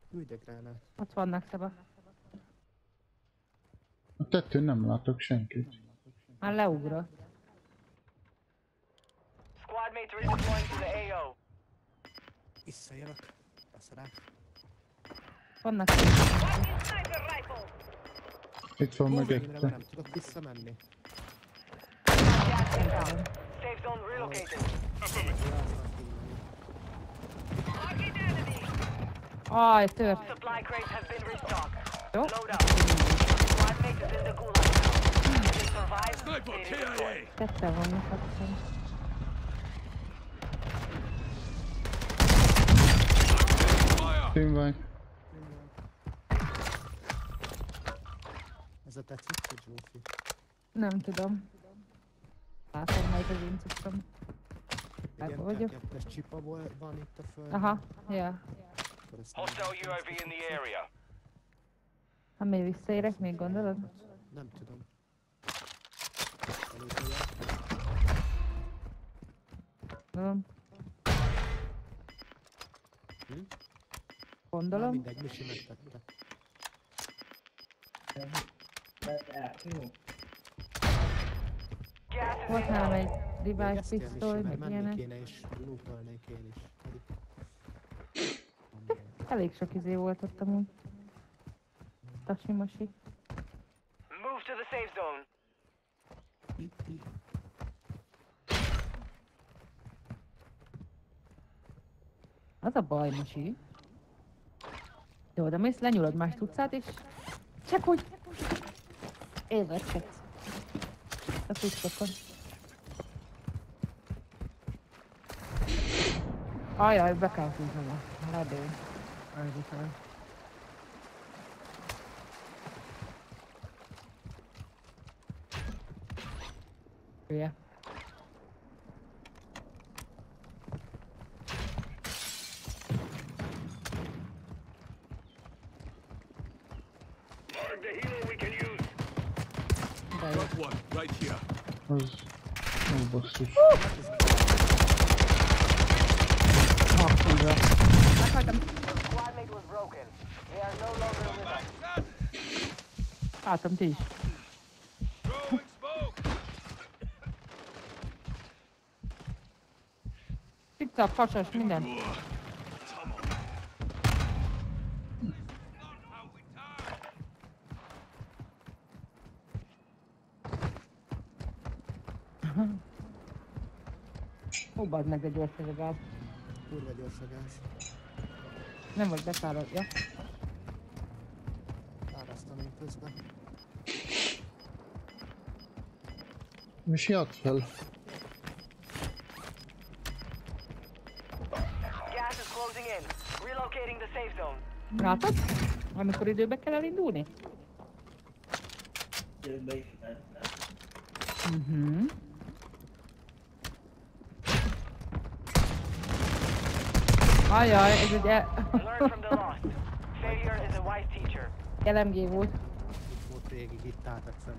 Küldök rá. Ott vannak szeba. A tetőn nem látok senkit. Már leugrott. Squad mates redeploying to the AO. Visszajövök. Beszarák. Vannak. Itt van mögötte. nem tudok visszamenni. Inbound. Safe zone relocated. Aj, tört. Supply crates have been restocked. Jó. Load up. Squad mate is in the gulag now. If they survive, Sniper they redeploy. KIA! Ketten vannak, azt hiszem. Fire! Team vagy. Ez a tetszik, hogy Zsófi? Nem tudom. Látom, melyik az én cuccom. Igen, vagyok. kettes csipa van itt a földön. Aha, ja. Hostile UAV in the area. Ha még visszaérek, még gondolod? Nem tudom. Gondolom. Hm? Gondolom. mindegy, Misi megtette. Jó. Volt nálam egy kell, pisztoly, meg ilyenek. kéne és lootolnék én is. Elég sok izé volt ott amúgy. Tasimasi. Move to the safe zone. Az a baj, Musi. Jó, de mész, lenyúlod más tudszát, és csak hogy élvezkedsz. A tudszokon. Ajaj, be kell húznom a ledő. Elvitel. Hülye. Mark Ó, basszus. Meghaltam. Squad mate was broken. They are no longer with us. Látom, ti is. Throwing smoke! Pizza, fasas, minden. Ó, bazd meg, de gyors ez a gáz. Kurva gyors a gáz. Nem vagy beszállod, ja? Árasztanék közben. És add fel. Gas is closing in. Relocating the safe zone. Látod? Amikor időbe kell elindulni? Jövőbe is. Mhm. Ajaj, ez egy e- Learn from the lost. Failure is a wise teacher. LMG volt. Itt volt végig, itt álltak fenn.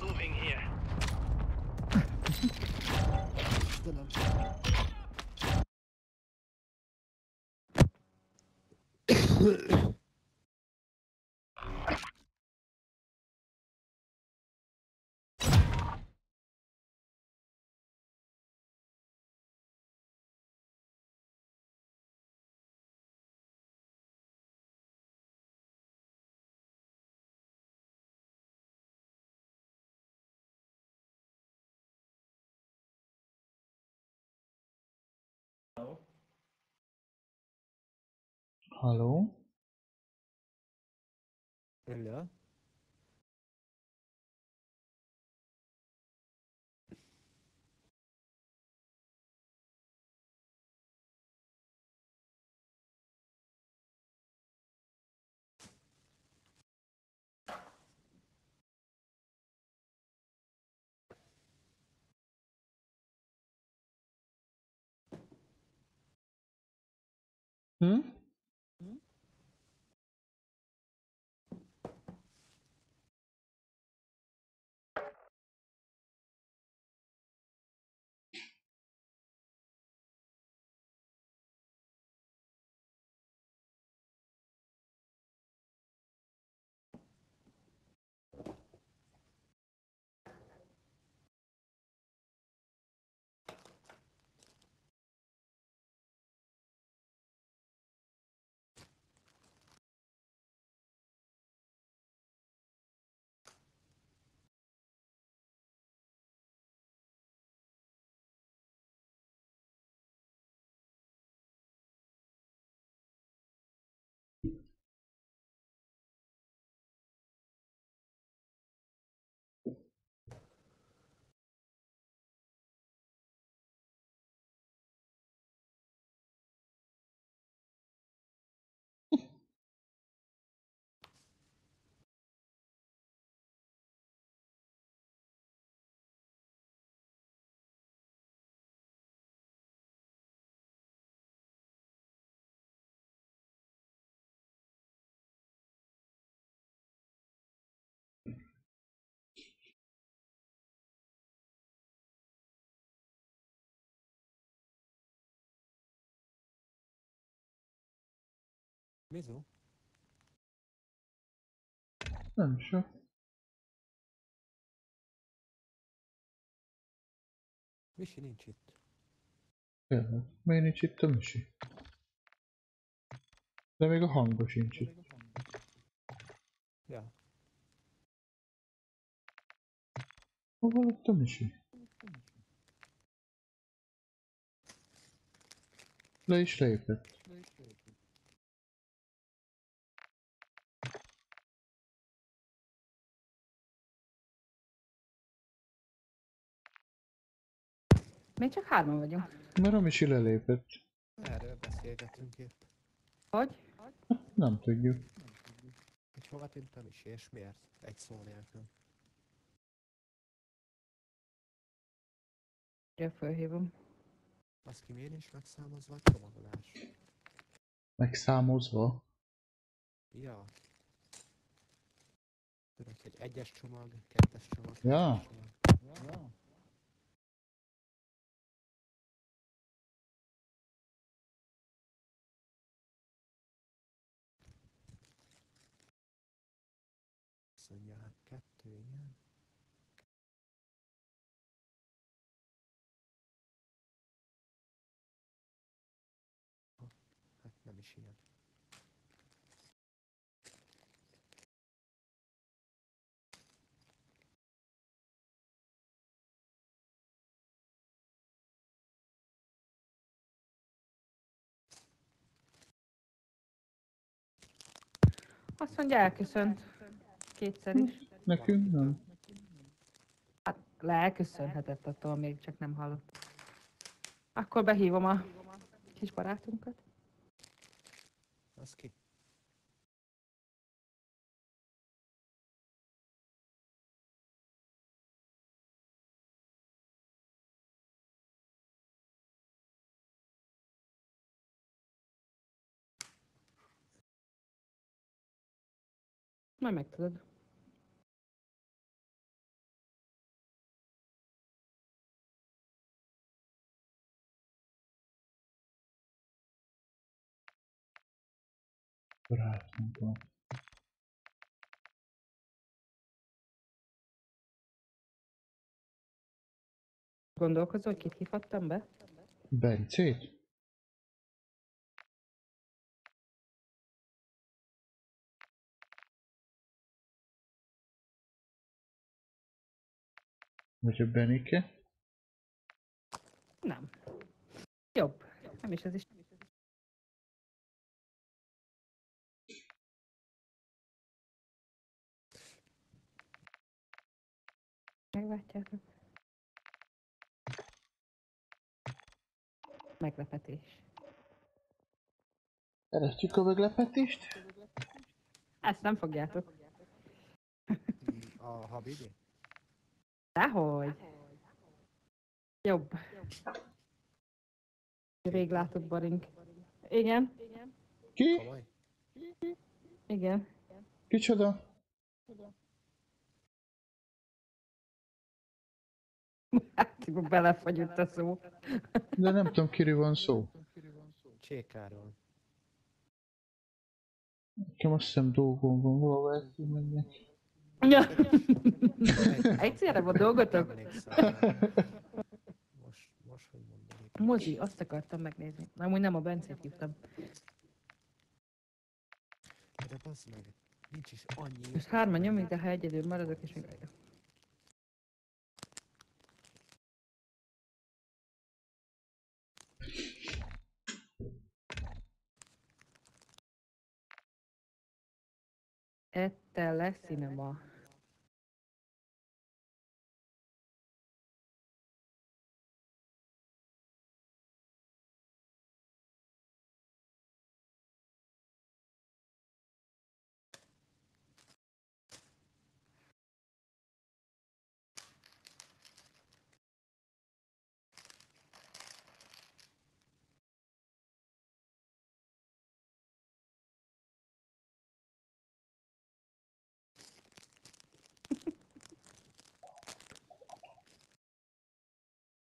Moving here. Istenem. Haló? Hello? Hm? Mizu? Nem sok. Misi nincs itt. Tényleg. Miért nincs itt a misi? De még a hangos sincs itt. Ja. Hol lett a misi? Le is lépett. Még csak hárman vagyunk. Mert a misi lelépett. Erről beszélgetünk épp. Hogy? Nem tudjuk. Hogy hova tűnt a Misi, és miért? Egy szó nélkül. Ugye fölhívom. Az ki miért is megszámozva a csomagolás? Megszámozva. Ja. Tudod, hogy egyes csomag, kettes csomag, Ja. hármas csomag. Ja. Azt mondja, hát kettő, igen. Hát nem is ilyen. Azt mondja elköszönt. Kétszer is. Nekünk nem. Hát le elköszönhetett attól, még csak nem hallott. Akkor behívom a kis barátunkat. Az ki? Majd megtudod. Barátunk van. Gondolkozol, kit hívhattam be? Bencét? Vagy a Benike? Nem. Jobb. Nem is ez is. Meglátjátok. Meglepetés. Szeretjük a meglepetést? Ezt nem fogjátok. A Habibé? Dehogy. Jobb. Rég látott Barink. Igen, Ki? Komoly? igen. Kicsoda? Hát, belefagyott a szó. De nem tudom, kiről van szó. Csékáról. Nekem azt hiszem dolgom van, hova ezt menjek. Ja. Egyszerre van dolgotok? Most, most, hogy mondani. Mozi, azt akartam megnézni. Amúgy nem a Bencét hívtam. De bazd meg, nincs is annyi. Most hárman nyomjuk, de ha egyedül maradok, és még... Ette ole sinua.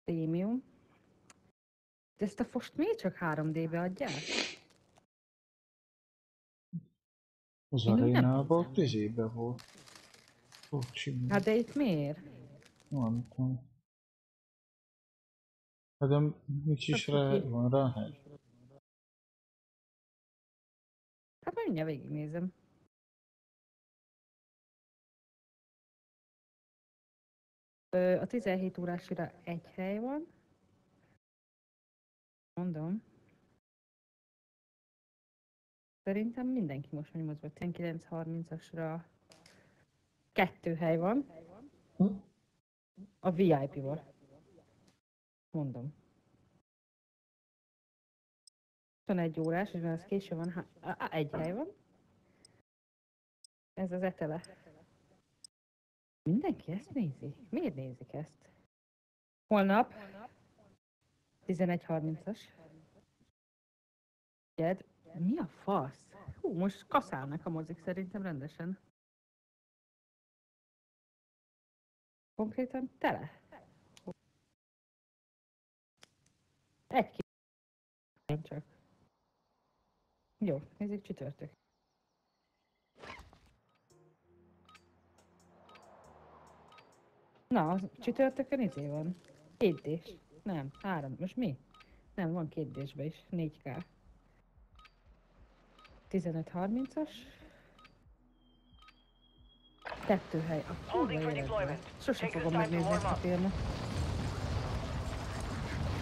Prémium. De ezt a fost miért csak 3D-be adják? Az Én arénában tizébe volt. Bocsi, Hát de itt miért? nem tudom. Hát de mit is Hát, rá, van rá hely? Hát mindjárt végignézem. A 17 órásira egy hely van. Mondom. Szerintem mindenki most megy mozgva. 19.30-asra kettő hely van. Hm? A VIP-val. Mondom. 21 órás, és az késő van, ha, egy hely van. Ez az etele. Mindenki ezt nézi? Miért nézik ezt? Holnap 11.30-as. Figyeld, mi a fasz? Hú, most kaszálnak a mozik szerintem rendesen. Konkrétan tele. Egy ki. Nem csak. Jó, nézzük csütörtök. Na, csütörtökön izé van. Két dés. Nem, három. Most mi? Nem, van két désbe is. 4K. 15-30-as. Kettő hely. A kurva életben. Sose fogom megnézni ezt a filmet.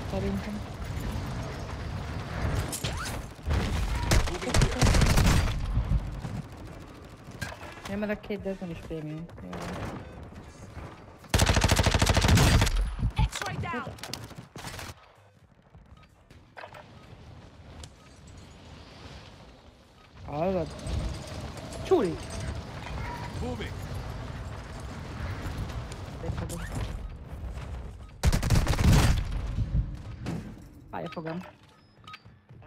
Szerintem. Ja, mert a két, de ez nem is prémium. Jó. X-ray down. Hallod? Csúri! Moving. Befogom. Pályafogam.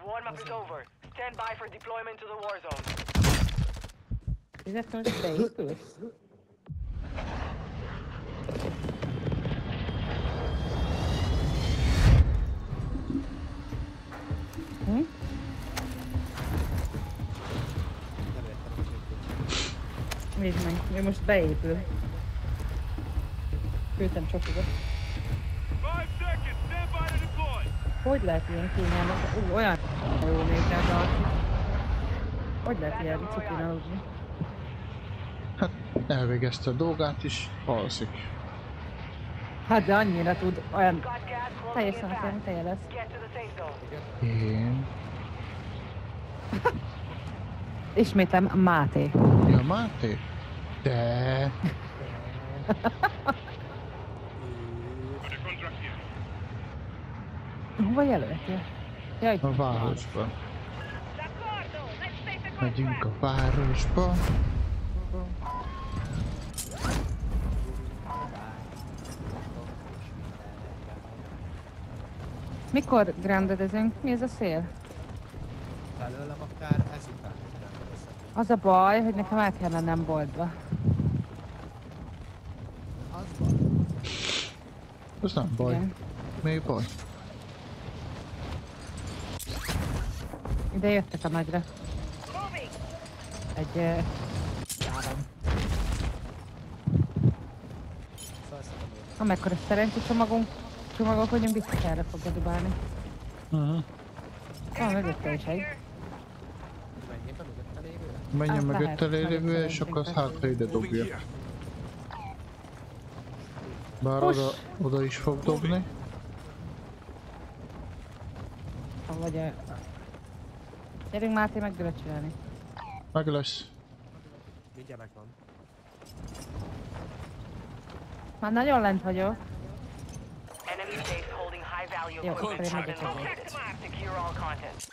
Warm-up is over. Stand by for deployment to the war zone. Fizetni most beépülsz? Hm? Nézd meg, ő most beépül. Küldtem deploy. Hogy lehet ilyen kényelmes? Ú, olyan jó még ez a... Hogy lehet ilyen cukin aludni? Hát elvégezte a dolgát is, alszik. Hát de annyira tud, olyan teljesen nekem teje lesz. Én... Ismétlem, Máté. Ja, Máté? De... Hova jelöltél? Jaj, A városba. Megyünk a városba. mikor grandedezünk? Mi ez a szél? Belőlem akár. Az a baj, hogy nekem át kell lennem boltba. Az van. Az nem baj. Igen. Mi baj? Ide jöttek a nagyra. Egy... Uh. Amekkora szerencsé csomagunk, csomagok vagyunk, biztos erre fogja dubálni. Uh-huh. Van mögötte is egy. Menjél be mögötte lévőre? Menjen Az mögötte lehet, lévő, és akkor azt hátra ide dobja. Bár oda, oda is fog dobni. Ha Vagy a... Gyerünk Máté, meg tudod csinálni. Meg lesz. Mindjárt megvan. Már nagyon lent vagyok. Enemy base holding high value Yo, equipment sorry, has been negative. located. Secure all content.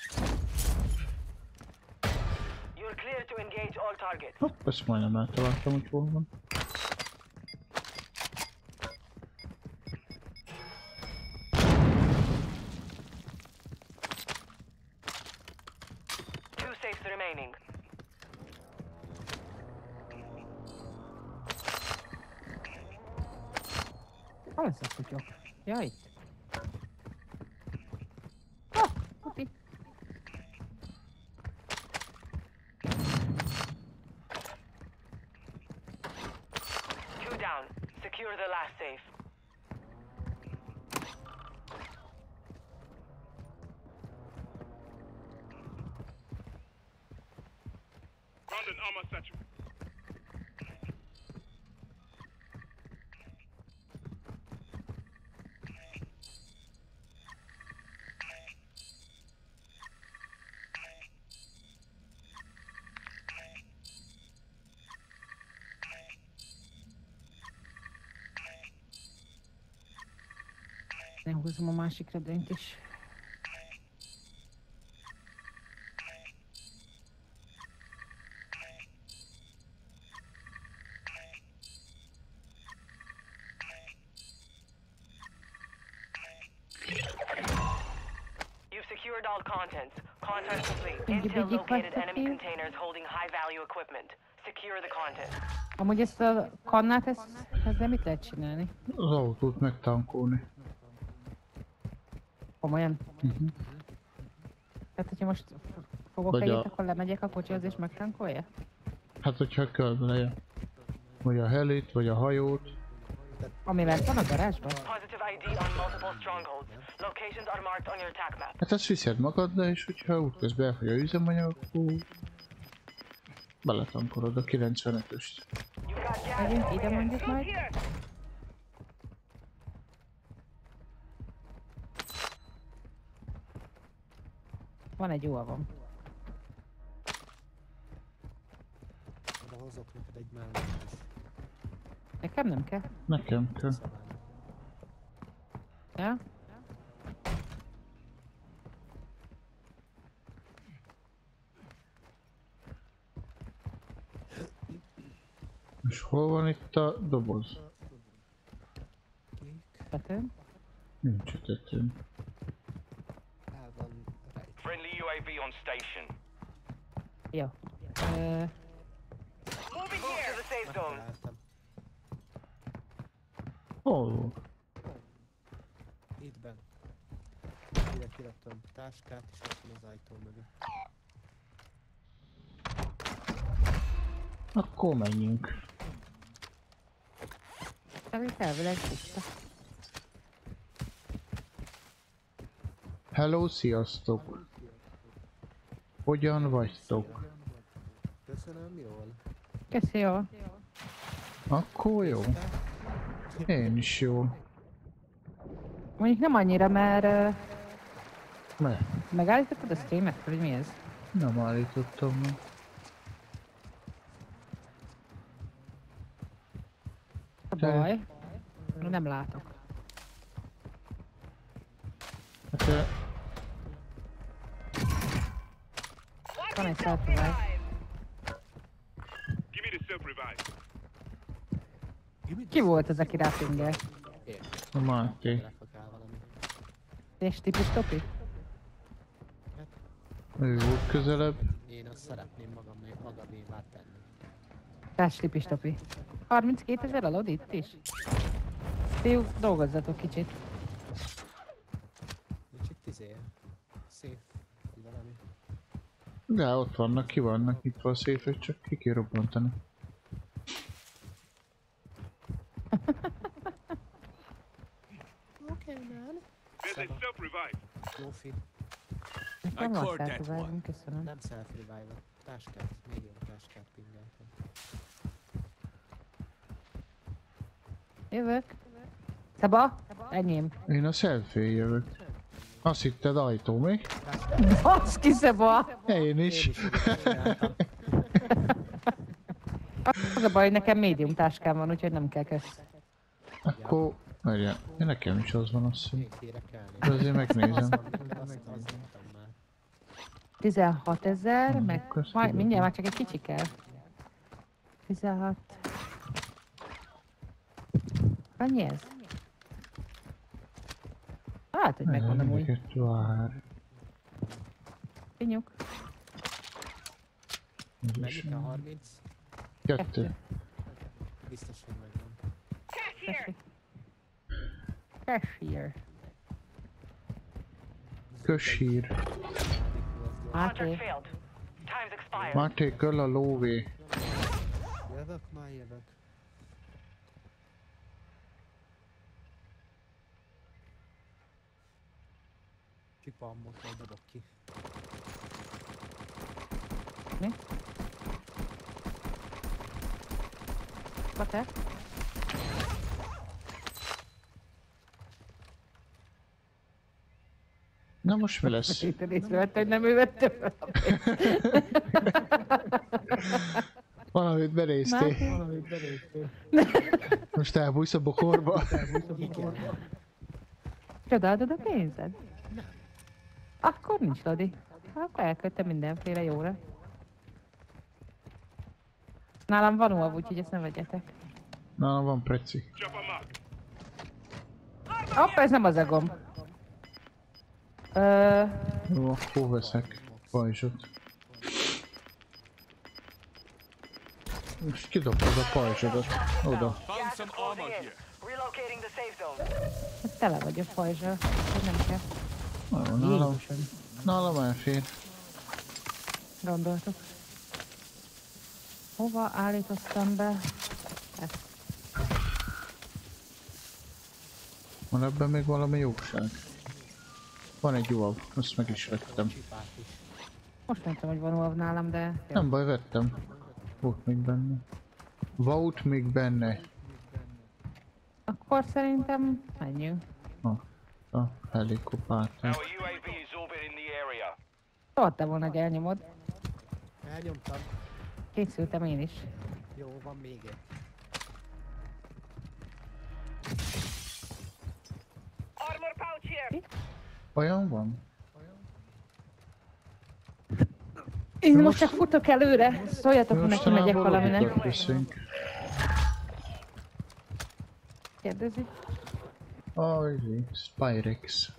You're clear to engage all targets. Hopp, ezt majdnem eltaláltam, hogy hol van. Én húzom a másik redőnyt is. You've secured all contents. Content complete. Thank you, Intel Biggie. located What the enemy hell? containers holding high-value equipment. Secure the content. Amúgy ezt a kannát, ezt, ezzel mit lehet csinálni? Az autót megtankolni. Komolyan? Mhm. Tehát, hogyha most fogok Vagy egyet, a- akkor lemegyek a kocsihoz és megtankolja? Hát hogyha körbe Vagy a helit, vagy a hajót. Amivel van a garázsban? Hát ezt viszed magaddal, és hogyha útközben elfogy a üzemanyag, akkor beletankolod a 95-öst. You got gas Megyünk ide mondjuk majd? Van egy olvom. Oda hozok neked egy mellett is. Nekem nem kell. Nekem kell. Ja? És hol van itt a doboz? Tetőn? Nincs a tetőn. El van rejt. Friendly UAV on station. Jó. Ö, Moving here to the safe zone. Van? Itt benn. Ide kiraktam táskát, és van az ajtó mögött. Akkor menjünk. Elég elvileg tiszta. Hello, sziasztok! Hogyan vagytok? Köszönöm, jól. Köszi, jó. Akkor jó. Én is jó. Mondjuk nem annyira, mert Ne, megállítottad a streamet, vagy mi ez? nem állítottam meg. A Te- baj. Nem látok. Van egy selfie Give me the self revive. Ki volt az, aki rápingel? a valami. És típus topi? Ő volt közelebb. Én azt szeretném magam, magamévá tenni. Társ típus topi. 32 ezer alad itt is? Fiú, dolgozzatok kicsit. Nincs itt izé. Szép. Vagy valami. De ott vannak, ki vannak, itt van szép, csak ki kell robbantani. Okay, man. There's a self revive. Jó fit. Nekem van selfie köszönöm. Nem self-revive Táskát. Még egy táskát pingeltem. Jövök. Szaba? Enyém. Én a selfie jövök. Azt hitted ajtó még? Baszki, Szaba! Én is. Az a baj, hogy nekem médium táskám van, úgyhogy nem kell kösz. Akkor, várjál, nekem is az van azt hiszem. De azért megnézem. Azt, azt, azt mondtam már. 16 ezer, meg kösz, majd, mindjárt már csak egy kicsi kell. 16. Annyi ez? Hát, hogy megmondom úgy. Is. Mennyit a 30? Kettő. Biztos, hogy megvan. Tessék. Cashier. Kösír. Máté. failed. Time's expired. Máté, köl a lóvé. Jövök, már jövök. Csipammot majd dobok ki. Mi? te? Na most mi lesz? Itt észrevette, hogy nem ő vette fel a Valamit benéztél. Most elbújsz a bokorba. Csodáldod a pénzed? Akkor nincs Lodi. Akkor elkötte mindenféle jóra. Nálam van uav, úgyhogy ezt ne vegyetek. Na, van preci. Hopp, ez nem az egom. Ö, Jó, akkor veszek pajzsot. Most kidobtad a pajzsodat. Oda. Hát tele vagy a pajzsal, hogy nem kell. Jó, nálam, Jézusom, nálam elfér. gondoltuk. Hova állítottam be? Ezt. Van ebben még valami jóság? Van egy UAV, azt meg is vettem. Most nem tudom, hogy van uav nálam, de... jó. Nem baj, vettem. Volt még benne. Volt még benne. Akkor szerintem menjünk. A helikopárt. Te volna, hogy elnyomod. Elnyomtam. Készültem én is. Jó, van még egy. Armor pouch here. Olyan van? Én most csak futok előre. Szóljatok, ha neki megyek valaminek. Kérdezi. Izé, Spyrex.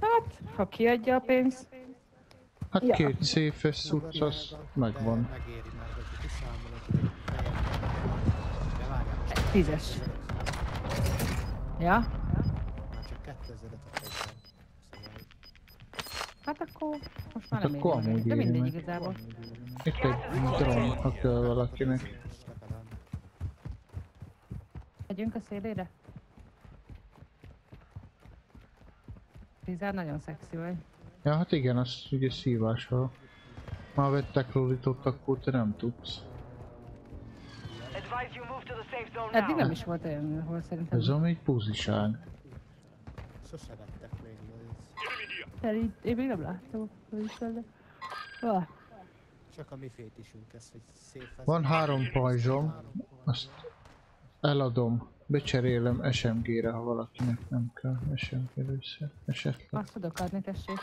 Hát, ha kiadja a pénzt. Hát Ja. két széfes cucc, az megvan. Tízes. Ja? már csak 2000 a fegyver. Hát akkor most már Hát nem akkor amúgy De mindegy igazából. Itt egy dron, ha kell valakinek. Megyünk a szélére? Tízár nagyon szexi vagy. Ja, hát igen, az ugye szívással. Már vettek lódított, akkor te nem tudsz. Eddig nem is volt olyan, ahol szerintem. Ez ami egy buziság. Sose vettek még. Szerint, én még nem láttam, hogy is. Ah, Csak a mi fétisünk ez, hogy szép. Van három pajzsom, azt eladom, becserélem SMG-re, ha valakinek nem kell SMG először, esetleg. azt tudok adni, tessék.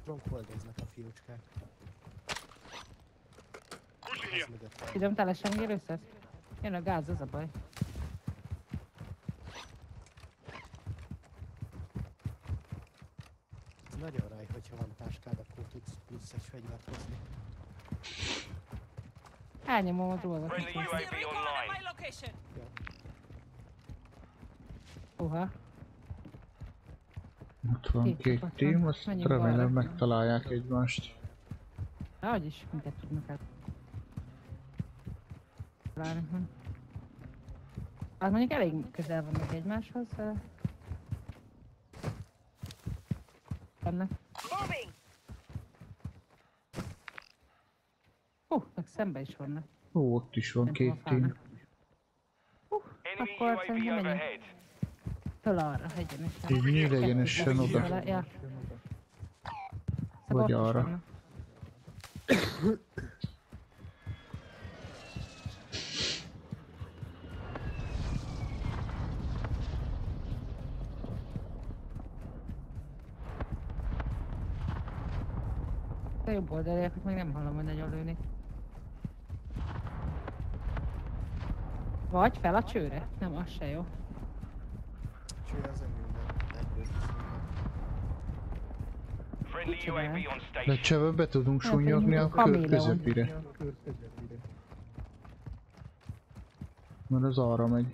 Strongholdoznak a fiúcskák. Tudom, te lesem először? Jön a gáz, az a baj. Ez nagyon raj, hogyha van táskád, akkor tudsz plusz egy fegyvert hozni. Elnyomom a dolgot. Friendly UAV online. Uha. Ott van Két tím, van. azt remélem megtalálják egymást. Ahogy is, minket tudnak el. Találni, hm. Az mondjuk elég közel vannak egymáshoz. Vannak. Moving. Hú, meg szembe is vannak. Ó, ott is van Szerintem két tím. Hú, akkor szerintem menjünk föl arra, egyenesen. Így nyíl egyenesen oda. Ja. Vagy Szóval is arra. A jobb oldaliakat még nem hallom, hogy nagyon lőni. Vagy fel a csőre? Nem, az se jó. Cső az De cseve be tudunk sunyogni a kör közepére. Mert az arra megy.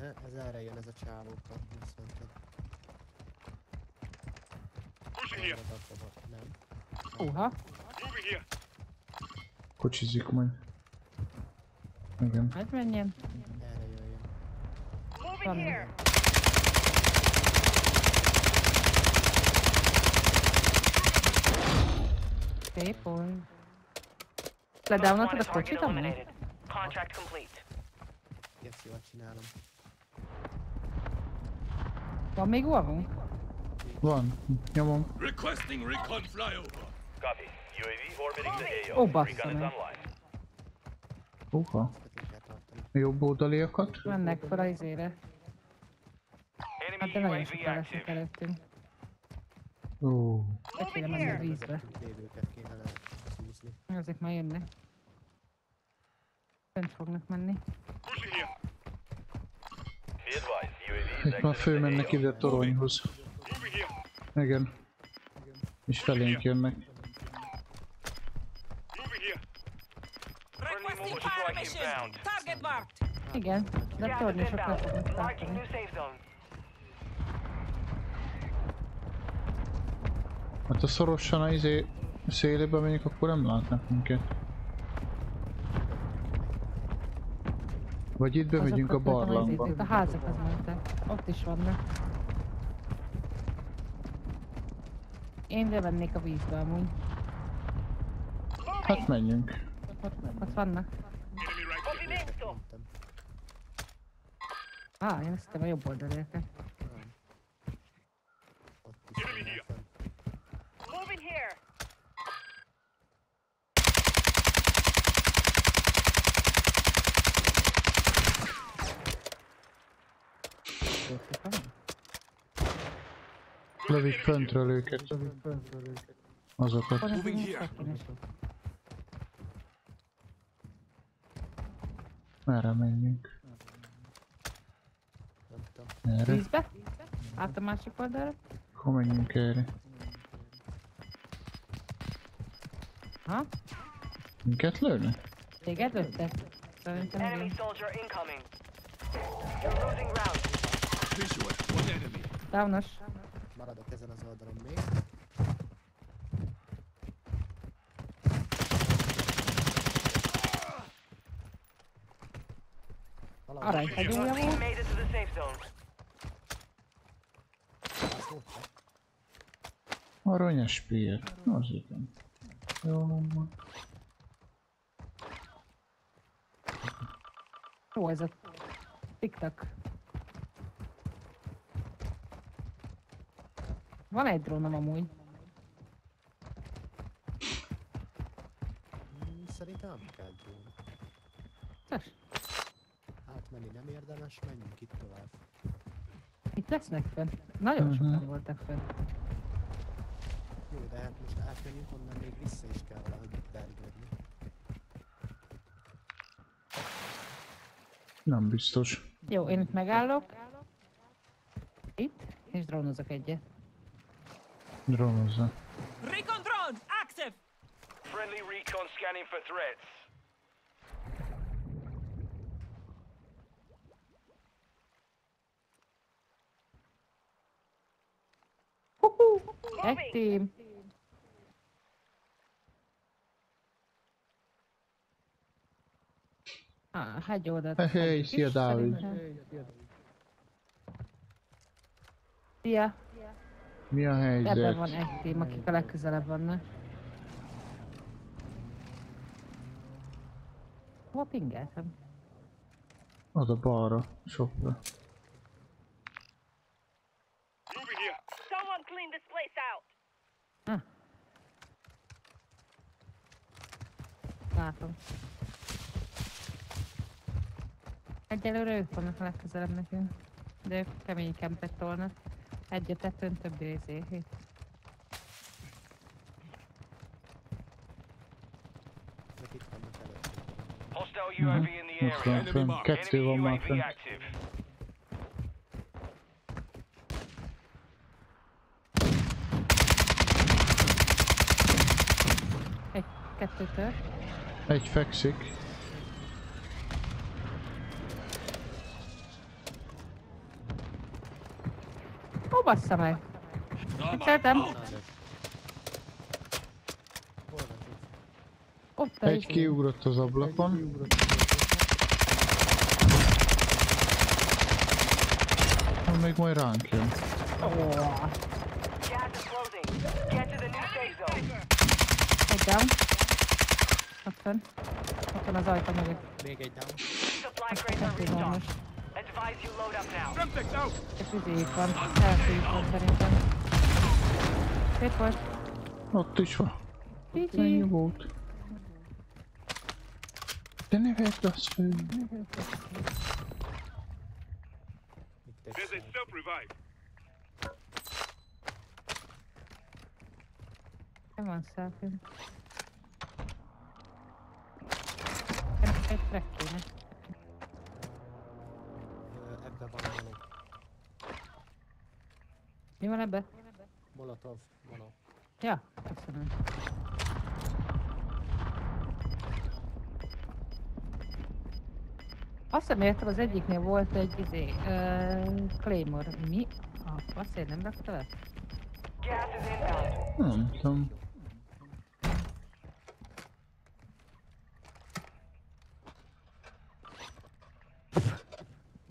Ez erre jön ez a csávóka, azt. Uha, here. Kocsizzik majd. Igen. Hát menjen. Erre jöjjön. Van. People. Ledownoltad a kocsit amúgy? Contract complete. Igen, jól csinálom. Van még uavunk? Van, nyomom. Requesting recon flyover. Copy. UAV orbiting the AO. Ó, bassza meg. tartani. Jobb oldaliakat. Mennek fel a izére. Hát de nagyon sokan lesznek előttünk. Ó, kéne menni a vízbe. Ezek már jönnek. Fönt fognak menni. Itt már fölmennek ide a toronyhoz. Igen. És felénk jönnek. Inbound. Target marked. Igen, de inbound. fognak Marking new tartani. Hát ha szorosan a izé szélébe megyünk, akkor nem látnak minket. Vagy itt bemegyünk a az barlangba. izét, A házakhoz mentek. Ott is vannak. Én bevennék a vízbe amúgy. Hát menjünk. Ott, ott vannak. Enemy right here. Mentem. Á, én azt hittem a jobb oldalértek. Ott is Enemy vannak here. fenn. Moving here. Lövik föntről őket. Azokat. Moving here. Merre menjünk? Nem tudom. Erre? Vízbe? Át a másik oldalra? Akkor menjünk erre. Ha? Minket lőnek? Téged lőttek? Szerintem Enemy igen. soldier incoming. You're losing round. Visual. One enemy. Downos. Maradok ezen az oldalon még. Valahol Aranyfegyúja Your team volt. made it to the safe zone. azt mondta. Aranyos piért. Az igen. Jó van. Jó ez a tiktak. Van egy drónom amúgy. Szerintem nem kell drón. Tess, Átmenni nem érdemes, menjünk itt tovább. Itt lesznek fenn. Nagyon Mhm. sokan voltak fenn. Jó, de hát most átmenjünk, onnan még vissza is kell valahogy bergődni. Nem biztos. Jó, én itt megállok. Itt, és drónozok egyet. Drónozza. Recon drone active. Friendly recon scanning for threats. Egy team. Ah. Hey, hey, megyünk szia, Dávid. Szia. Mi a Ebben helyzet? van egy team, akik a legközelebb vannak. Hol pingeltem? Oda balra, sokra. Moving here. Someone clean this place out. Látom. Egyelőre ők vannak a legközelebb nekünk. De ők kemény kempet tolnak. Egyet tettőn több részéhét. Ott van area. fönn. Kettő Enemy van már UAV fönn. active. Egy, kettő tör. Egy fekszik. Ó, bassza meg! Megszertem! Na, de. Hol van itt? Ott a Egy kiugrott az ablakon. Még majd ránk jön. Ó, Gas is closing. Get to the new safe zone. Egy down. Ott fönn. Ott van az ajtó mögött. Még egy down. Supply crates are restocked. Advise you load up now. Semtex out! Csak üzéjük van. Elfűjük van szerintem. Két volt. Ott is van. Mennyi Gigi. volt? De ne vedd azt föl. Itt egy There's a self-revive. Nem van selfie. Track kéne. Ebbe van való. Mi van ebbe? Molotov, való. Ja, köszönöm. Azt hiszem értem, az egyiknél volt egy izé, uh, Claymore. Mi? A faszért nem rakta le? Nem tudom.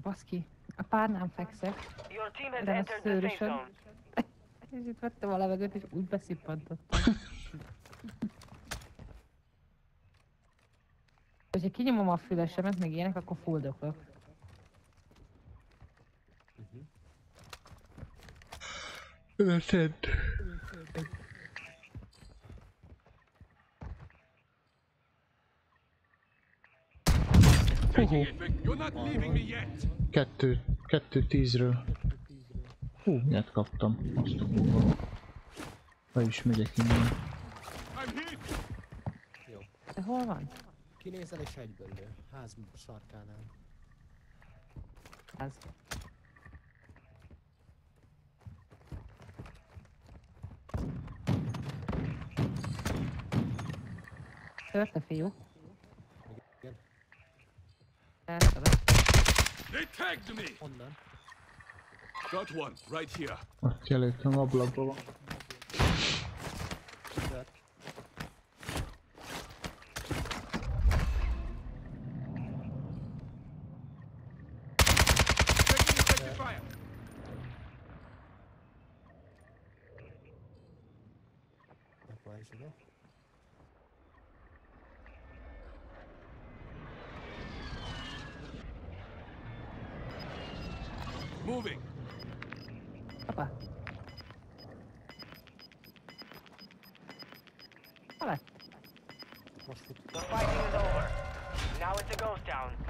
Baszki, a párnám fekszek, de a szőrösön. És itt vettem a levegőt, és úgy beszippantottam. Hogyha kinyomom a fülesemet, meg ilyenek, akkor fuldoklok. Vic. You're not leaving me yet. Kettő, kettő tízről. Hú, miért kaptam? Azt a kurva. Be is megyek innen. Hit. De hol van? Kinézel és egyből lő. Ház sarkánál. Ez. Tört a fiú. Igen. Elszalad. They tagged me. Onnan. Got one right here. Ott jelöltem ablakba van.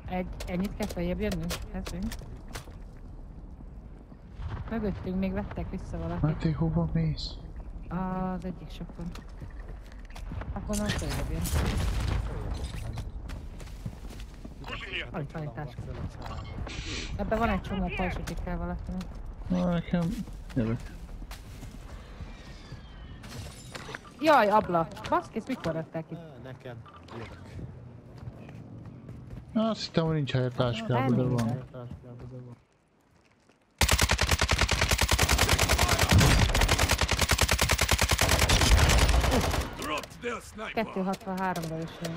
Egy, ennyit kell feljebb jönnünk? Ez mi? Mögöttünk még vettek vissza valakit. Máté, hova mész? Az egyik sokon. Akkor nem feljebb jön. Család. Ebben van egy csomó pajzs, akit kell valakinek. Na, nekem... Jövök. Jaj, ablak! Baszki, ezt mikor vettek itt? Nekem. Jövök. Na, Azt hittem, hogy nincs hely a táskában, de van. Elnézést. Dropped their sniper. 263-ra is jön.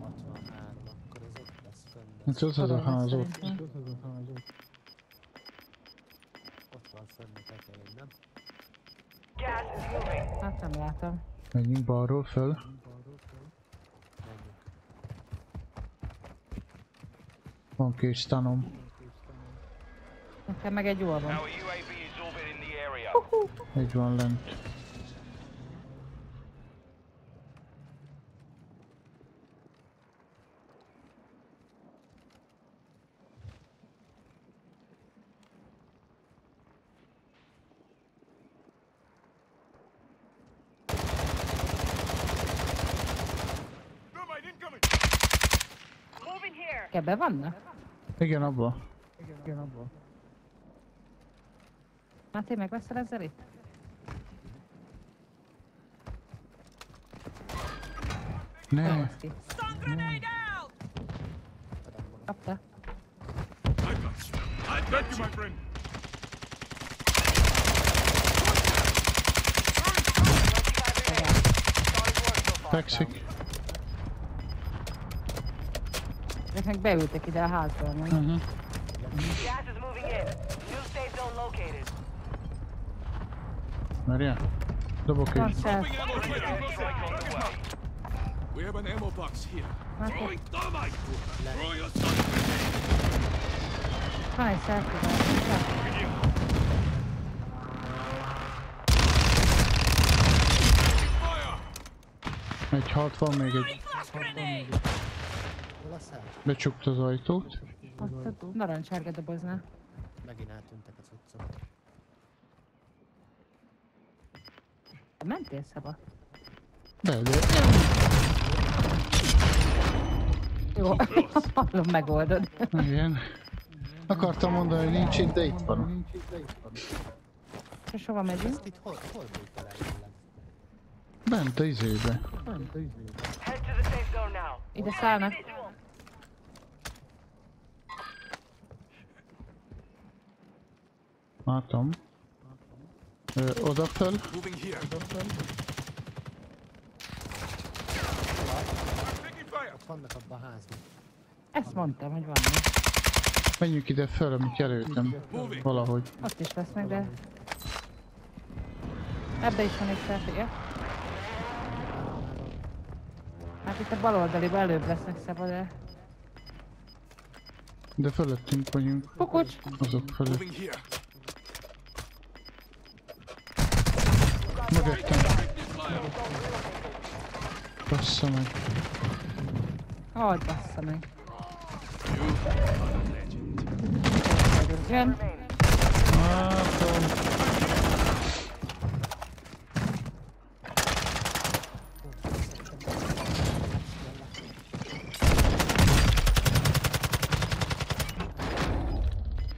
63, akkor ez ott lesz fönn. Hát az az a Oda lesz ház ott. szerintem. Az az a ház ott. Ott van fönn a tetején, nem? Gas is moving. Hát nem látom. Menjünk balról föl. Menjünk. Van két stanom. Nekem meg egy jól van. Our UAV is orbiting the area. Egy van lent. Thermite incoming. Moving here. Ebben vannak? Igen, abba. Igen, abból. Máté, megveszel ezzel itt? Ne, Baszki. Stun grenade out! Kapta? I got you. I got you, my friend. fekszik. Ezek meg beültek ide a házba, nem? Gas is moving in. New safe zone located. Merje? Dobok way. We have an ammo box here. Throwing thermite. Throw your van egy fire. Egy halt van, még egy... A? Becsukta az ajtót. Azt a narancsárga doboznál. Megint eltűntek a cuccok. Te mentél szaba? De, de... Jó, hallom, megoldod. Igen. Akartam mondani, hogy nincs itt, de itt van. És hova megyünk? Ezt itt hol, hol? Bent a izébe. Safe zone now. Ide szállnak. Látom. Ö, oda föl. Ott vannak abban a házban. Ezt mondtam, hogy van. Menjünk ide föl, amit jelöltem. Valahogy. Ott is lesznek, de... Ebbe is van egy szelfie. Hát itt a bal oldaliba előbb lesznek szaba, de... De fölöttünk vagyunk. Kukucs! Azok fölött. Mögöttem. Bassza meg. Hadd bassza meg. Jön. Látom.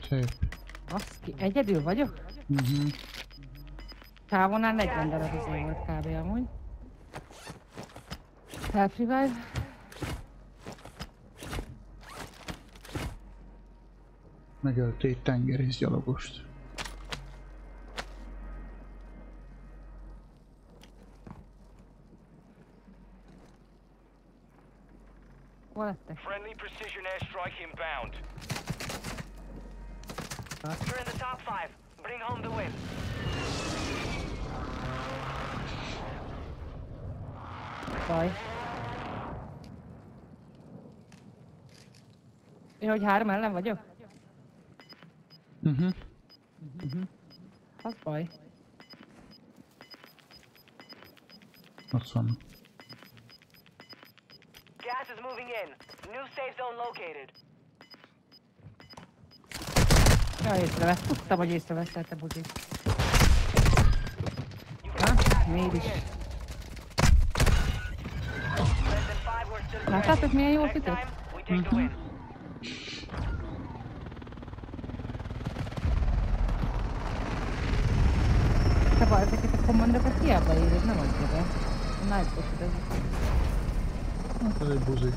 Szép. Baszki, egyedül vagyok? Mhm. Távonál 40 darab izé volt kb. amúgy. Self revive. Megölte egy tengerészgyalogost. Hol lettek? Friendly precision airstrike inbound. You're in the top five. Bring home the win. Baj. Én, hogy három ellen vagyok? Mhm. Az baj. Ott van. Gas is moving in. New safe zone located. Ja, észrevett. Tudtam, hogy észrevetted te buzi. Ha? Mégis. Less time, we take the win. Te baj, ezeket a kommandokat hiába írod, nem adja be. A nightbot ez. Hát ez egy buzi.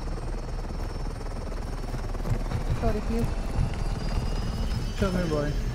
Sorry, Hugh. Semmi baj.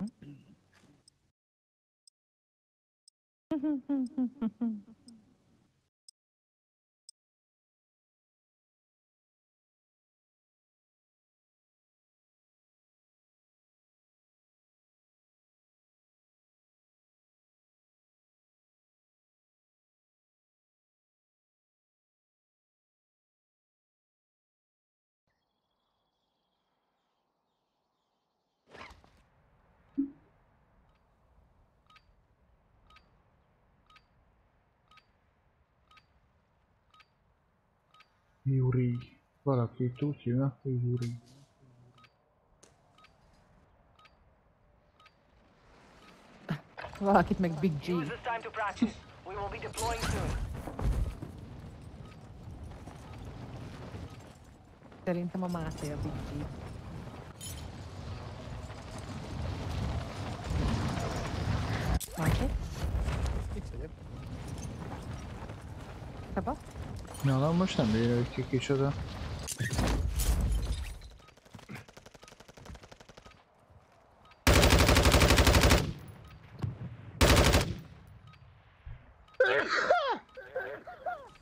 Mm-hmm. Yuri. Valaki itt úgy hívnak, hogy Yuri. Valakit meg Big G. Use this time to practice. We will be deploying soon. Szerintem a Máté a Big G. Máté? Itt vagyok. Szaba? Na, most nem írja, hogy ki kicsoda.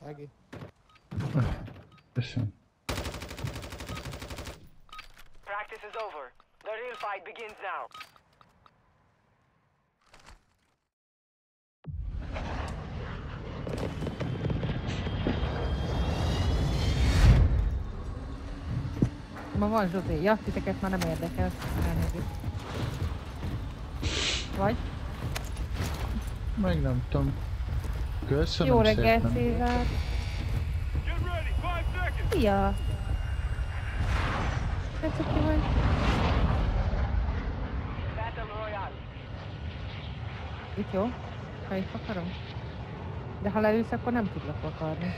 Ági. Köszönöm. Practice is over. The real fight begins now. Ma van Zsuzsi. Ja, titeket már nem érdekel. Elnézést. Vagy? Meg nem tudom. Köszönöm Jó reggelt, seconds. Szia! Tetszik ki vagy? Itt jó? Ha itt akarom? De ha leülsz, akkor nem tudlak vakarni.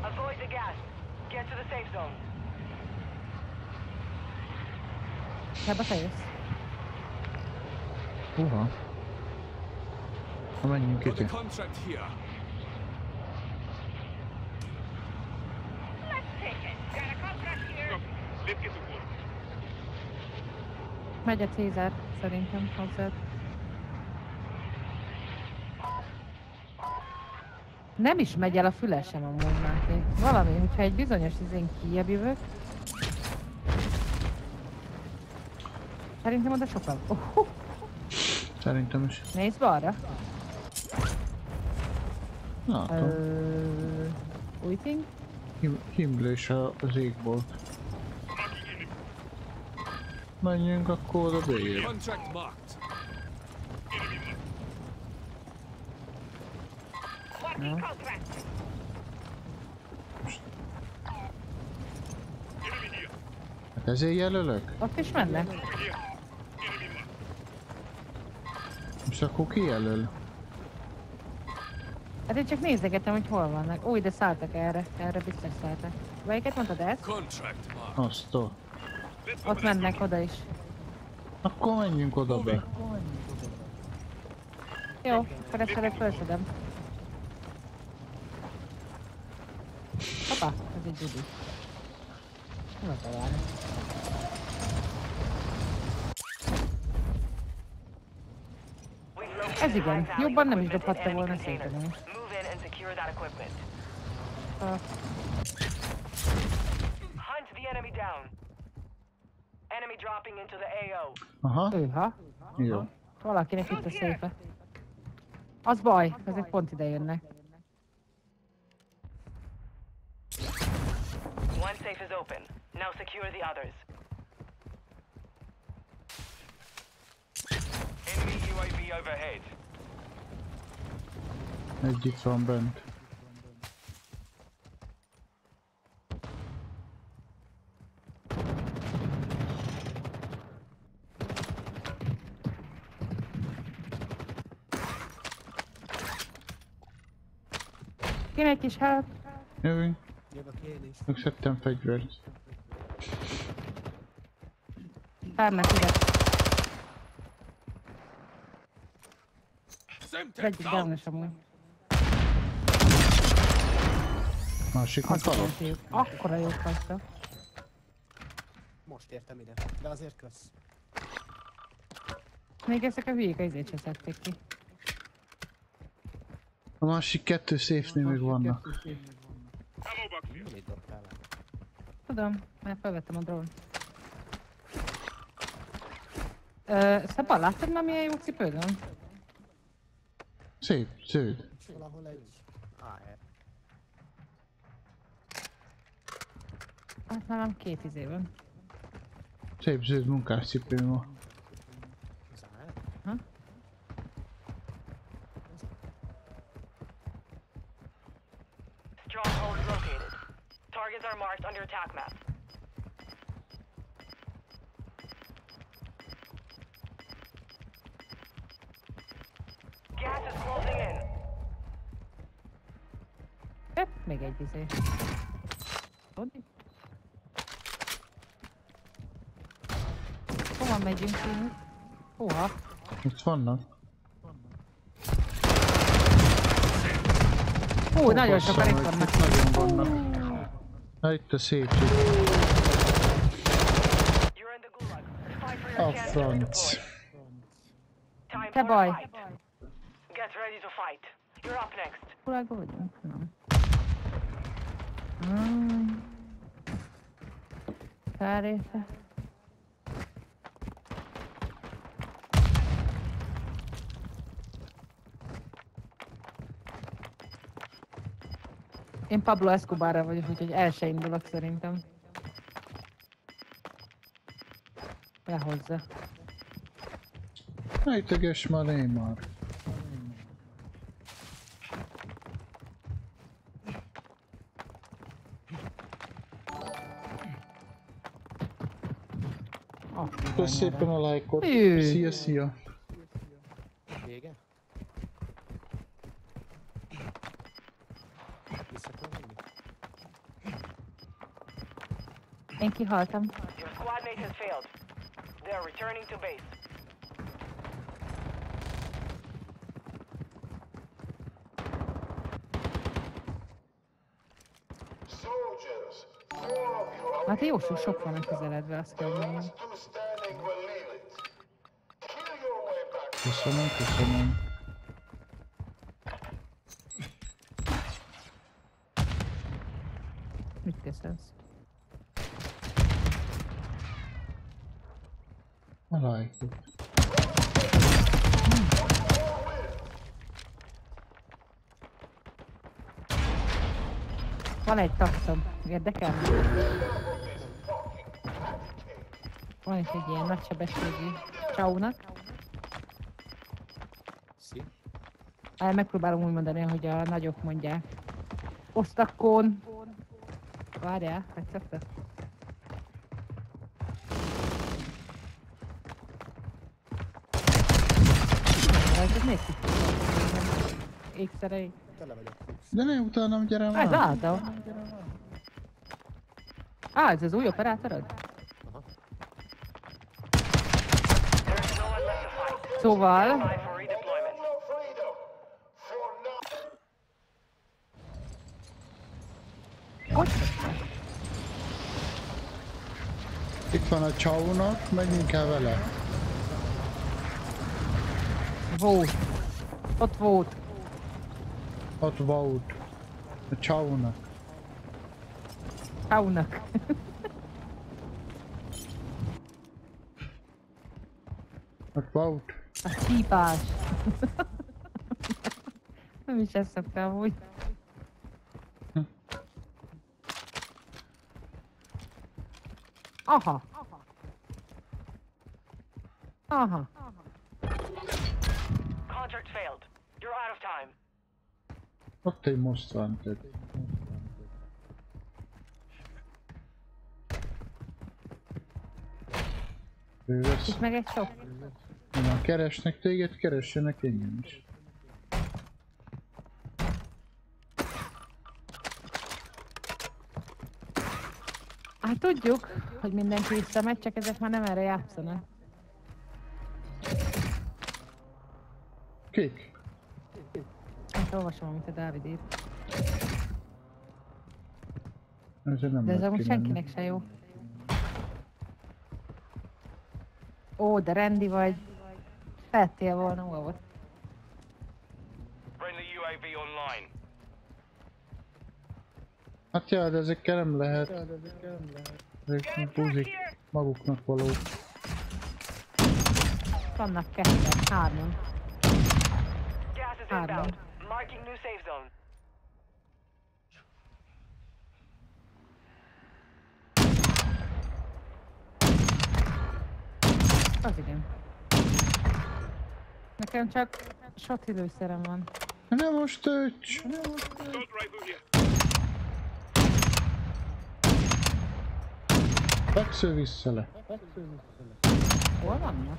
Avoid the gas. Get to the safe zone. Hebbe te jössz? Uha. Ha menjünk Got a itt. contract here. Let's take it. Got a contract here. Let's get to work. Megy a Cézár, szerintem hozzád. Nem is megy el a fülesem amúgy, Máté. Valami, hogyha egy bizonyos izén kijebb jövök. Szerintem oda sokan. Oh, Szerintem is. nézd balra. Látom. Ö, új ting? Him himlés az égbolt. Menjünk akkor oda. Marking contract. Hát ezért jelölök? Ott is mennek. Most akkor ki jelöl? Hát én csak nézegetem, hogy hol vannak. Új, de szálltak erre. Erre biztos szálltak. Melyiket mondtad ezt? Azt a. Ott mennek oda is. Akkor menjünk oda be. Jó, előbb felszedem. Hoppá, ez egy Judy. Nem az a jár. We've located Ez igen, high-value jobban nem is equipment in dobhatta enemy volna containers. szépen. Move in and secure that equipment. Ah, Hunt the enemy down. Enemy dropping into the AO. Aha, Őha. jó. Valakinek itt a szépe. Az baj, ezek pont ide jönnek. One safe is open. Now secure the others. Enemy UAV overhead. Egy itt van bent. Kéne egy kis help. Jövünk. Jövök én is. Megszedtem fegyvert. Tárnak ide. Egyik down. downos amúgy. Másik meg halott. Akkora jó hagyta. Most értem ide. De azért kösz. Még ezek a hülyék izét se szedték ki. A másik kettő széfnél még vannak. Mit dobtál el? Tudom, mert felvettem a drón. Ö, Szapa, láttad már milyen jó cipőd van? Szép, zöld. Valahol egy AR. Hát nálam két izé van. Szép zöld munkáscipőm van. Az AR? Ha? Stronghold located. targets are marked on your attack map. Még egy izé. Tudni? Hova megyünk én? Hova? Itt vannak. Hú, nagyon sokan itt Bassza meg, vannak. Itt nagyon vannak. Na itt a szép You're in the gulag. Fight for your A chance to redeploy. franc. Time Te for a baj. fight. Get ready to fight. You're up next. Gulágban vagyunk? Nem. Hmm. Pár része. Én Pablo Escobarra vagyok, úgyhogy el se indulok szerintem. Lehozza. Ejteges már Neymar. Ah, Köszönöm szépen a lájkot. Szia, szia. Vége? Én kihaltam. Your squad mate has failed. They are returning to base. Hát jó sok, van a közeledve, azt kell mondjam. last two standing will leave it. Kill your way back. Köszönöm, köszönöm. Mit köszönsz? A lájkot. Van egy taxom, érdekel? Van itt egy ilyen nagysebességű csaunak. Megpróbálom úgy mondani, hogy a nagyok mondják. Osztakon. Várjál, megszokta? Ez még. Ékszerei. Tele vagyok. De ne utánam, gyere Ez már. látom. Á, ez az új operátorod? Szóval, Time for redeployment. No freedom. For now. hogy? Itt van a csaunak, menjünk el vele. Volt. Ott volt. Ott volt. A csaunak. Kaunak. Ott volt. A csípás. Nem is ezt szoktam úgy. Aha. Aha. Contract failed. You're out of time. Ott egy most van több. Ő vesz. Itt meg egy sok. Ha keresnek téged, keressenek engem is. Hát tudjuk, hogy mindenki visszamegy, csak ezek már nem erre játszanak. Kik? Hát olvasom, amit a Dávid ír. Ezzel nem De ez amúgy senkinek se jó. Ó, de rendi vagy. Fettél volna online. Hát ja, de ezekkel nem lehet. Ezek buzik maguknak való. Vannak ketten, hárman. Gas is Pardon. inbound. Marking new safe zone. Az igen. Nekem csak shot időszerem van. Nem most öcs! Assault rifle here. Feksző vissza le. Hol vannak?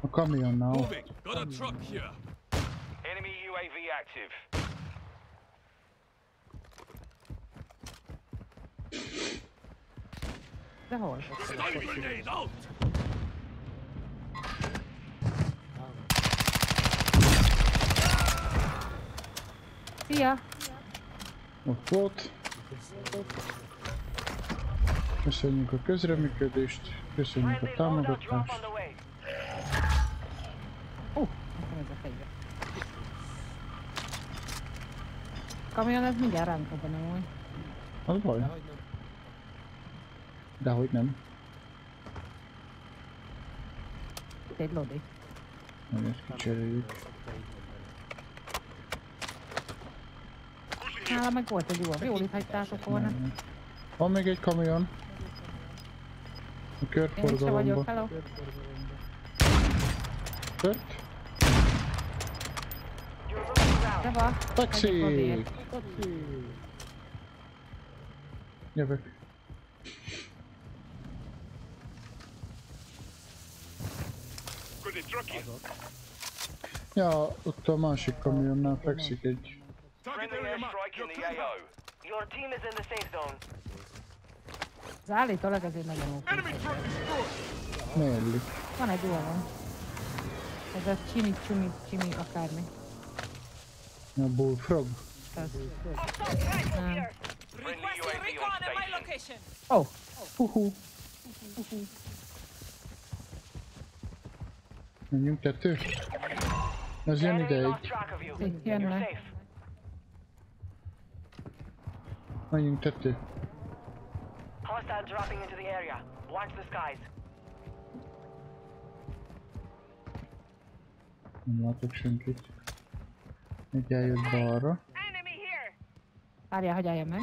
A kamionnál. ott. Moving. Got a truck here. Enemy UAV active. De hol? Stun grenade out. Szia! Ott volt. Köszönjük a közreműködést, köszönjük a Friendly loadout drop on támogatást. the way. Ó, nekem ez a fegyver. Kamion ez mindjárt ránk robban amúgy. Az baj. Dehogy nem. Itt egy lodi. Majd ezt kicseréljük. Nála meg volt egy jó, jól itt hagytátok volna. Van még egy kamion. A Én itt se vagyok, körforgalomba. hello. Kört. Van. Taxi! Lodiért. Jövök. Ja, ott a másik kamionnál fekszik egy. Target Friendly area marked. airstrike in You're the clear AO. now. Your team is in the safe zone. Az állítólag ez egy nagyon destroyed. Melli. Van egy olyan. Ez a csimi, csumi, csimi, akármi. UAV on station. Ó, oh, huhu. Menjünk tető? Ez jön Enemy ide lost egy. track of you. Itt You're jönne. safe. Menjünk tető. Hostile dropping into the area. Watch the skies. Nem látok senkit. Egy eljött balra. Várjál, hogy álljon meg.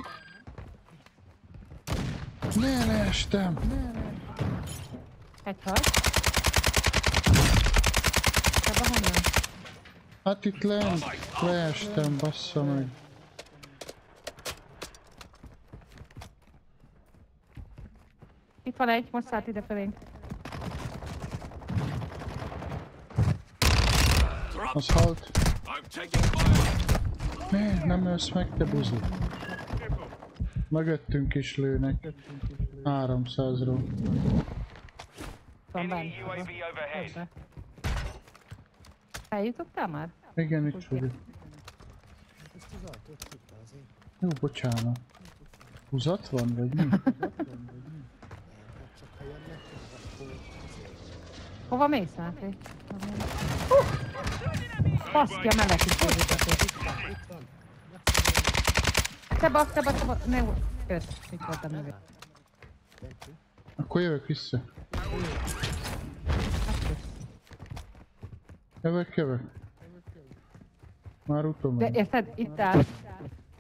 Ne, leestem! Egy hal. Ebben honnan? Hát itt lent leestem, bassza meg. Itt van egy, most szállt ide felénk. Az halt. Ne, nem ölsz meg, te buzi. Mögöttünk is lőnek. 300-ról. Van. Ebbe. Eljutottál már? Igen, itt vagyok. Jó, bocsánat. Húzat van, vagy mi? Hova mész, Máté? Baszki a meleg is fordítatott. Itt van. Te bak, te bak, te bak. Ne, kösz. Itt voltam mögött. Akkor jövök vissza. Jövök, jövök. Már utom De érted, itt áll.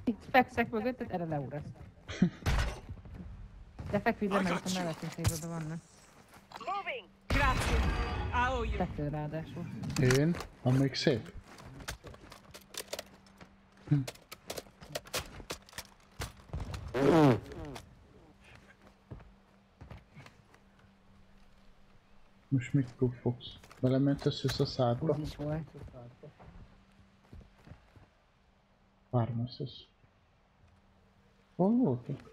Itt fekszek mögötted, erre leugrasz. De feküdj le, mert itt a mellettünk szépen vannak. Moving. Kettő ráadásul. Én? Ha még szép. Hm. Most mit fogsz? Belementesz össze a szádba? Úgy is volt. Hármas Hol voltak?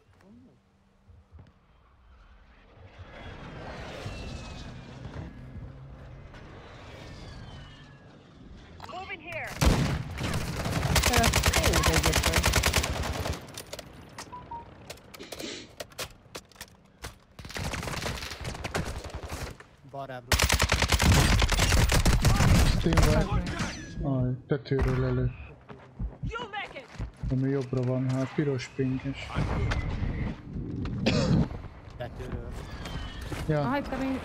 Moving here. Te- Ó, de egyet vagy. Balrábról. Steam Aj, tetőről elő. You make it. Ami jobbra van, hát piros pinges. Tetőről. Ja, Aha, itt ami...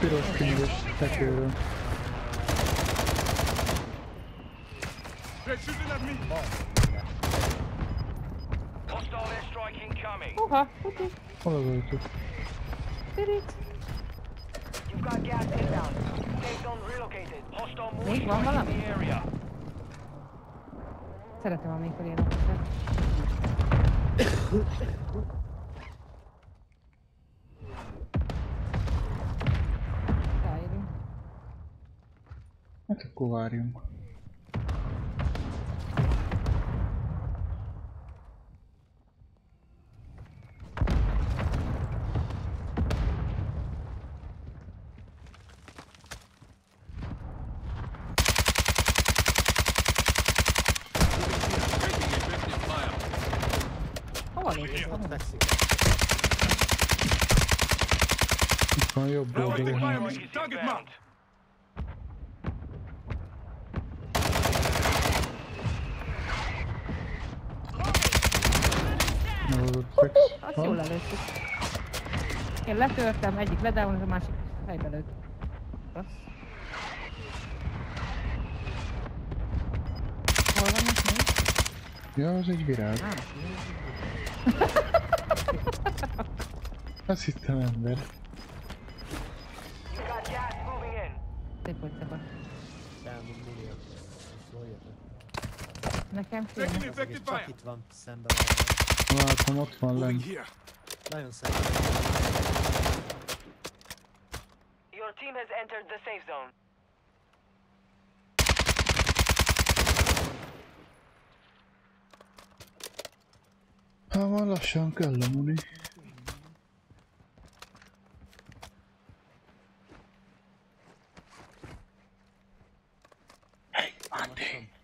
piros pinges tetőről. They're shooting at me. Hostile airstrike incoming. Uha, uti, Hol az ajtó? pirit. You've got gas inbound. Még van valami? Szeretem, amikor én Hát akkor várjunk. Én letörtem, egyik ledown, a másik fejbe lőtt. Rossz. Hol vannak még? Ja, az egy virág. Á, Azt hittem ember. You got gas moving in. szép volt szabad. Elmond millió. Szóljatok. Nekem Taking kéne. effective Csak fire. itt van, szemben van. Látom, ott van Moving lent. here. Nagyon szemben. Team has entered the safe zone. Hát van lassan kell. Lassan.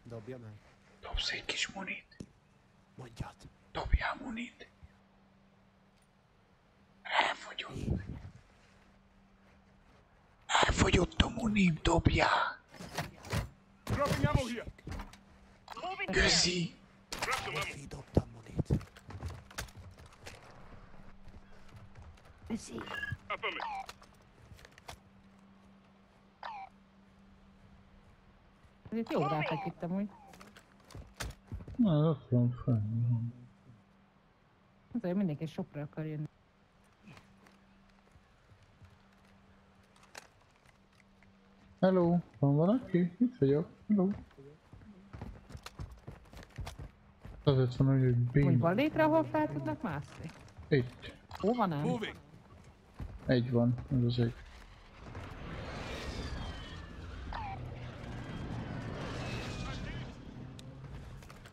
Dobja meg. Dobsz egy kis munit. Mondjad. Dobjál munit. Elfogyott. Elfogyott a munim, dobjál. Dropping ammo here. Moving here. Köszi. Grab some ammo. Kidobtam monit. Affirmative. Ez itt jó ráfeküdtem úgy. Na, ott van fenn. Azért mindenki sokra akar jönni. Hello, van valaki? Itt vagyok. Hello. Azért van, hogy bing. van létre, ahol fel tudnak mászni? Egy. Hol van ám? Moving. Egy van, ez az egy.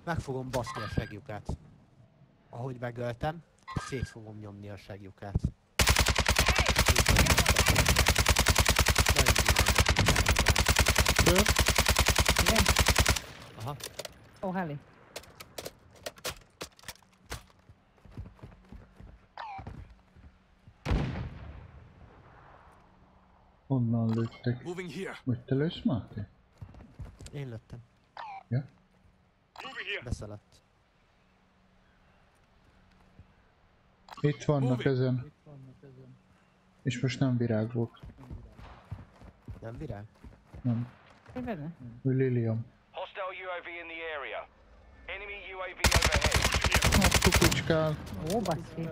Meg fogom baszni a segjukát. Ahogy megöltem, szét fogom nyomni a segjukát. Nagyon Tör. Igen? Aha. Ó, Heli. Honnan lőttek? Moving here. Vagy te lősz, Máté? Én lőttem. Ja? Moving here. Beszaladt. Itt vannak ezen. És most nem virág volt. Nem virág? Nem. Benne? Lilium. Hostile UAV in the area. Enemy UAV overhead. Hát kukucskál. Ó, basszi.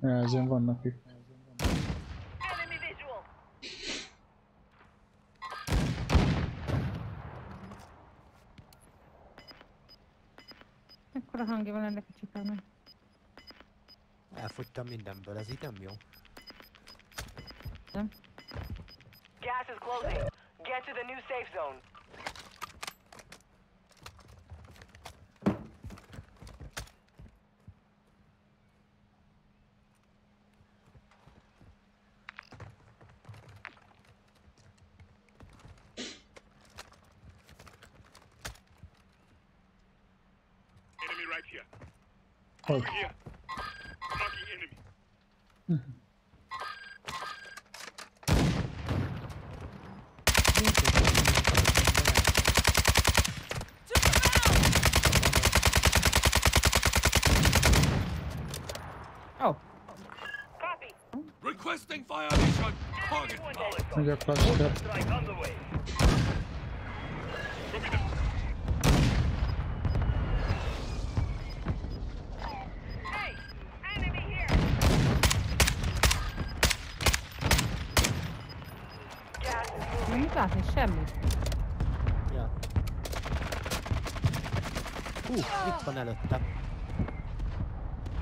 Ja, ezen vannak itt. Ekkora hangja van ennek a csipának. Elfogytam mindenből, ez így nem jó. Gas is closing. Get to the new safe zone. Enemy right here. Oh. Hogy? Here. Is moving. nem mit látni? Semmit. Ja. Hú, itt van előttem.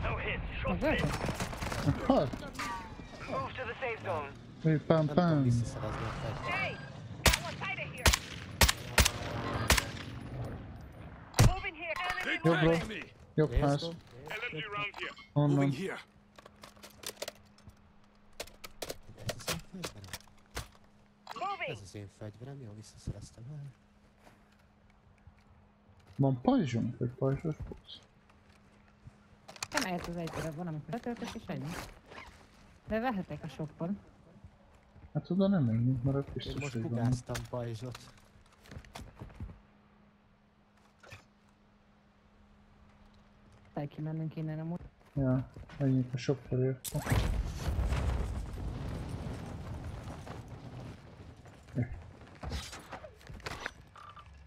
No hits. Shot Megölted? Hát, Move to the safe zone. Mi pam Nem tudom pam. visszaszerezni a fegyvert. Hey, got one sighted here. Moving here. Enemy Jobbról. Enemy! Jobb ház. Nézd, LMG round here. Onnan. Moving here. ez az én fegyverem. moving. Ez az én fegyverem, jól visszaszereztem már. Van pajzsunk, vagy pajzsos box? Nem ehhez az egy darab van, amikor letöltök és ennyi. De vehetek a shopon. Hát oda nem menjünk, mert ott Én biztos, most hogy van. bugáztam pajzsot. Fel kimennünk innen amúgy. Ja, menjünk a shop felé. akkor.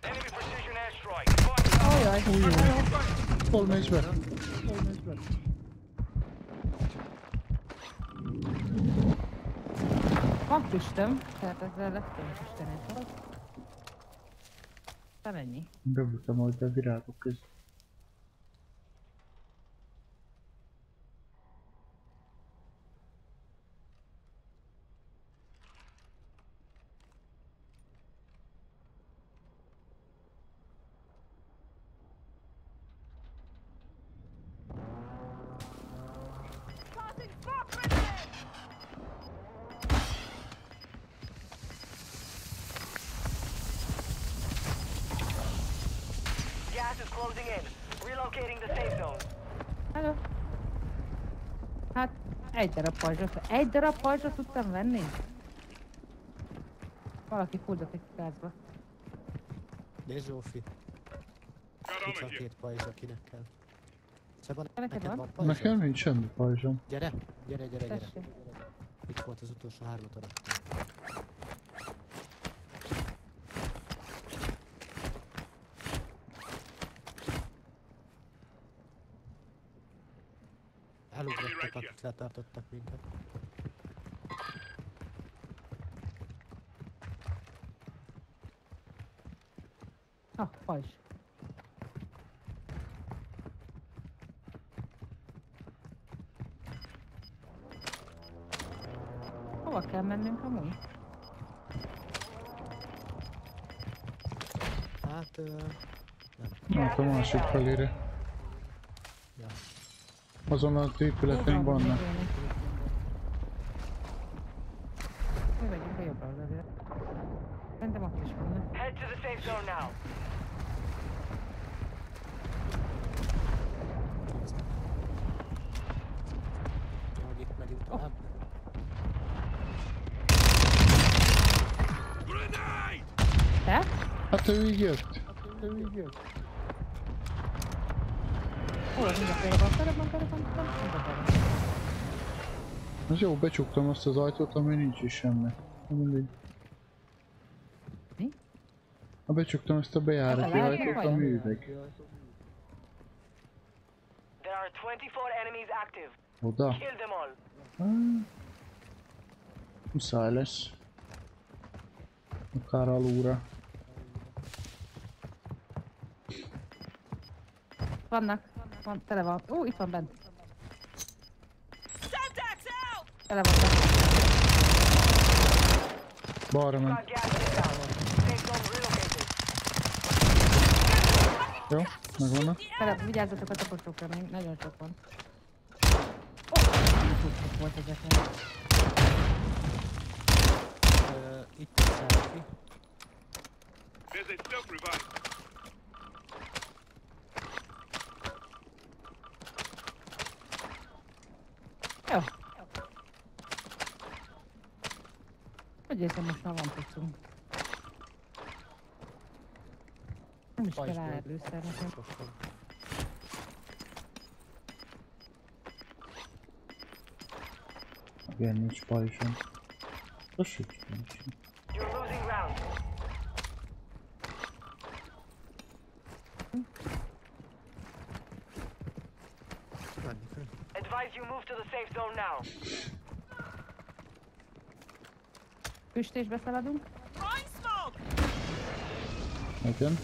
Enemy precision airstrike. Fire. Ojaj, Hol mész be? Van füstöm, tehát ezzel lesz én füsteni. Nem ennyi. Bebutam majd a virágok közé. Closing in. Relocating the safe zone. Hello. Hát, egy darab pajzsot, egy darab pajzsot tudtam venni? Valaki fuldott egy gázba. Nézd Zsófi, itt van két pajzs, aki neked. Szeba, Neked neked van? van? Nekem nincs semmi pajzsom. Gyere, gyere, gyere, gyere. Itt volt az utolsó hármat adottam. Elugrottak, akik letartottak minket. Ah, pajzs. Hova kell mennünk amúgy? Hát, ö, Hát a másik felére. ja. Azon az épületen vannak. Mi megyünk a jobb oldalra. Szerintem ott is vannak. Head to the safe zone now. Ahogy itt megyünk tovább. Grenade! Te? Hát ő így jött. Ő így jött. Hol az mindjárt félre van? Félre van, félre van, félre van, félre van. Az jó, becsuktam azt az ajtót, ami nincs is semmi. Na Mindegy. Mi? Ha becsuktam ezt a bejárati Lehet, ajtót, vagy? ami üveg. There are 24 enemies active. Oda? Kill them all. Ah. Muszáj lesz. Akár alulra. Vannak. Van, tele van. Ó, itt van bent. Semtex out. Tele van bent. Balra ment. Got gas inbound. Safe zone relocated. Jó, megvannak. Tele, vigyázzatok a taposokra, még nagyon sok van. Ó, oh, volt egyetlen. Ö, itt egy selfie. There's a self Hogy érzem, most már van pucunk. Nem is kell Pajzsból. nekem. Igen, nincs pajzsom. Tessék, nincs. You're losing ground. Advise you move to the safe zone now. O esteja vai falar de um. Entendo.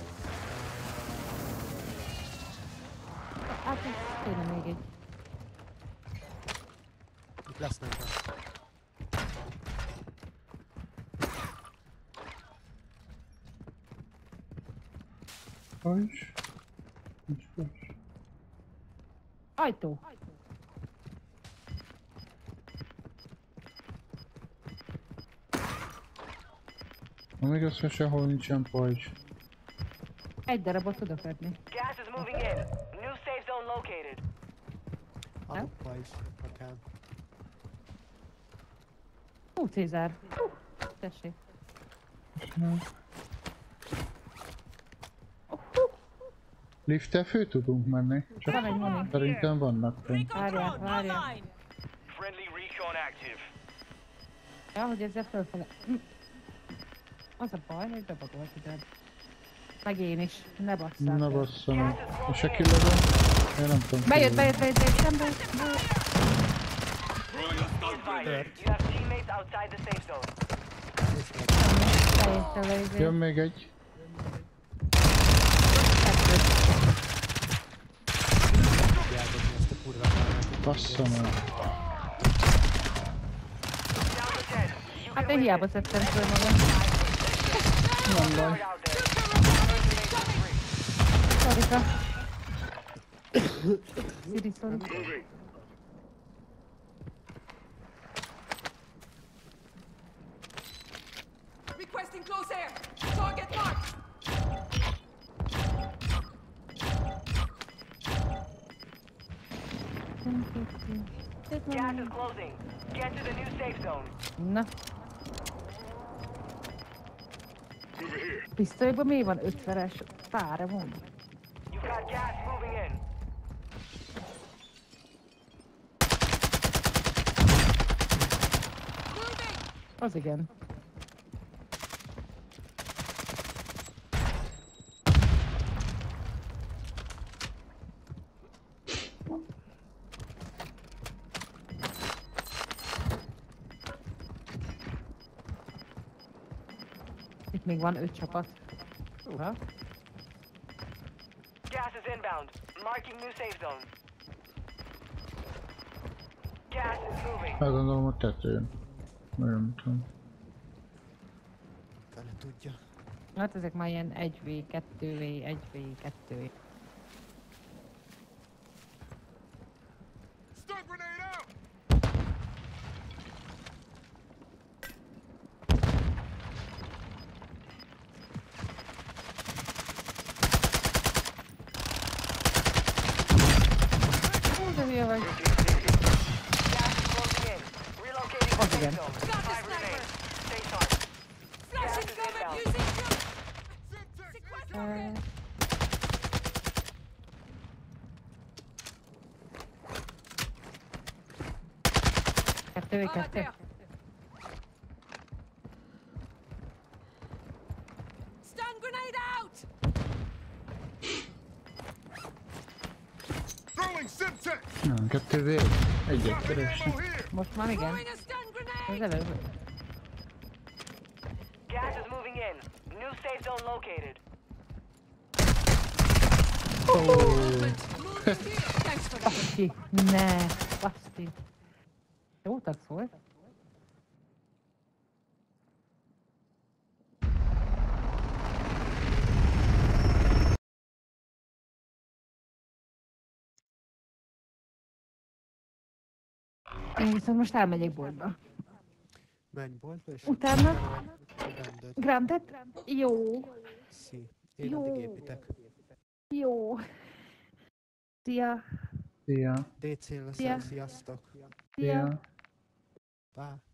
Ah, tem que ter, amiga. Bir plus sniper. Pois. Muito bem. Ai, tô. Hogy sehol nincsen pajzs. Egy darabot tudok adni. Gas is moving in. New safe zone located. Adok pajzs, ha kell. Hú, Cézár. Hú, tessék. Lifttel fő tudunk menni. Csak Van egy moni. szerintem vannak fent. Várjál, várjál. Friendly recon active. Ja, hogy ezzel fölfele. Az a baj, hogy bebagolt ide. Meg én is. Ne basszál. Na fel. bassza meg. És a kilövöm? Én nem tudom. Bejött, bejött, bejött, bejött, szembe. bejött. Be advised, you have teammates outside the safe zone. Teljesen leizé. Jön még egy. 10. You Hát én hiába szedtem föl magam. Nem baj. Out there. Earth remains free. Szorika. Sziri, szori. Moving. Requesting close air. Target marked. Gas is closing. Get to the new safe zone. Na. Pisztolyban mi van? 50-es pára van. Az igen. Itt még van öt csapat. Uha. Gas is inbound. Marking new safe zone. Gas is moving. Hát gondolom a tetőn. Nem tudom. Fele tudja. Hát ezek már ilyen 1v, 2v, 1v, 2v. Stun grenade out! Hú, de hülye vagy. Gas is closing in. Relocating to Once safe again. zone. Got the Five sniper. remain. Stay sharp. Flashing is cover inbound. using drill. Syntax Sequence Ö, located. Kettő, Over kettő. there. Stun grenade out. Throwing Syntax! Nem, kettő vér. Egyet keresni. Ammo here! Most már igen. Throwing a stun Ez grenade. előbb. Gas is moving in. New safe zone located. Movement. Movement here. Thanks for that. Baszki. Ne. Baszki. Jó tax volt. Én viszont most elmegyek boltba. Menj boltba és... Utána? Rendet. Grandet? Jó. Szi. Én Jó. addig építek. Jó. Szia. Szia. DC Szia. sziasztok. Szia. Szia. Bye.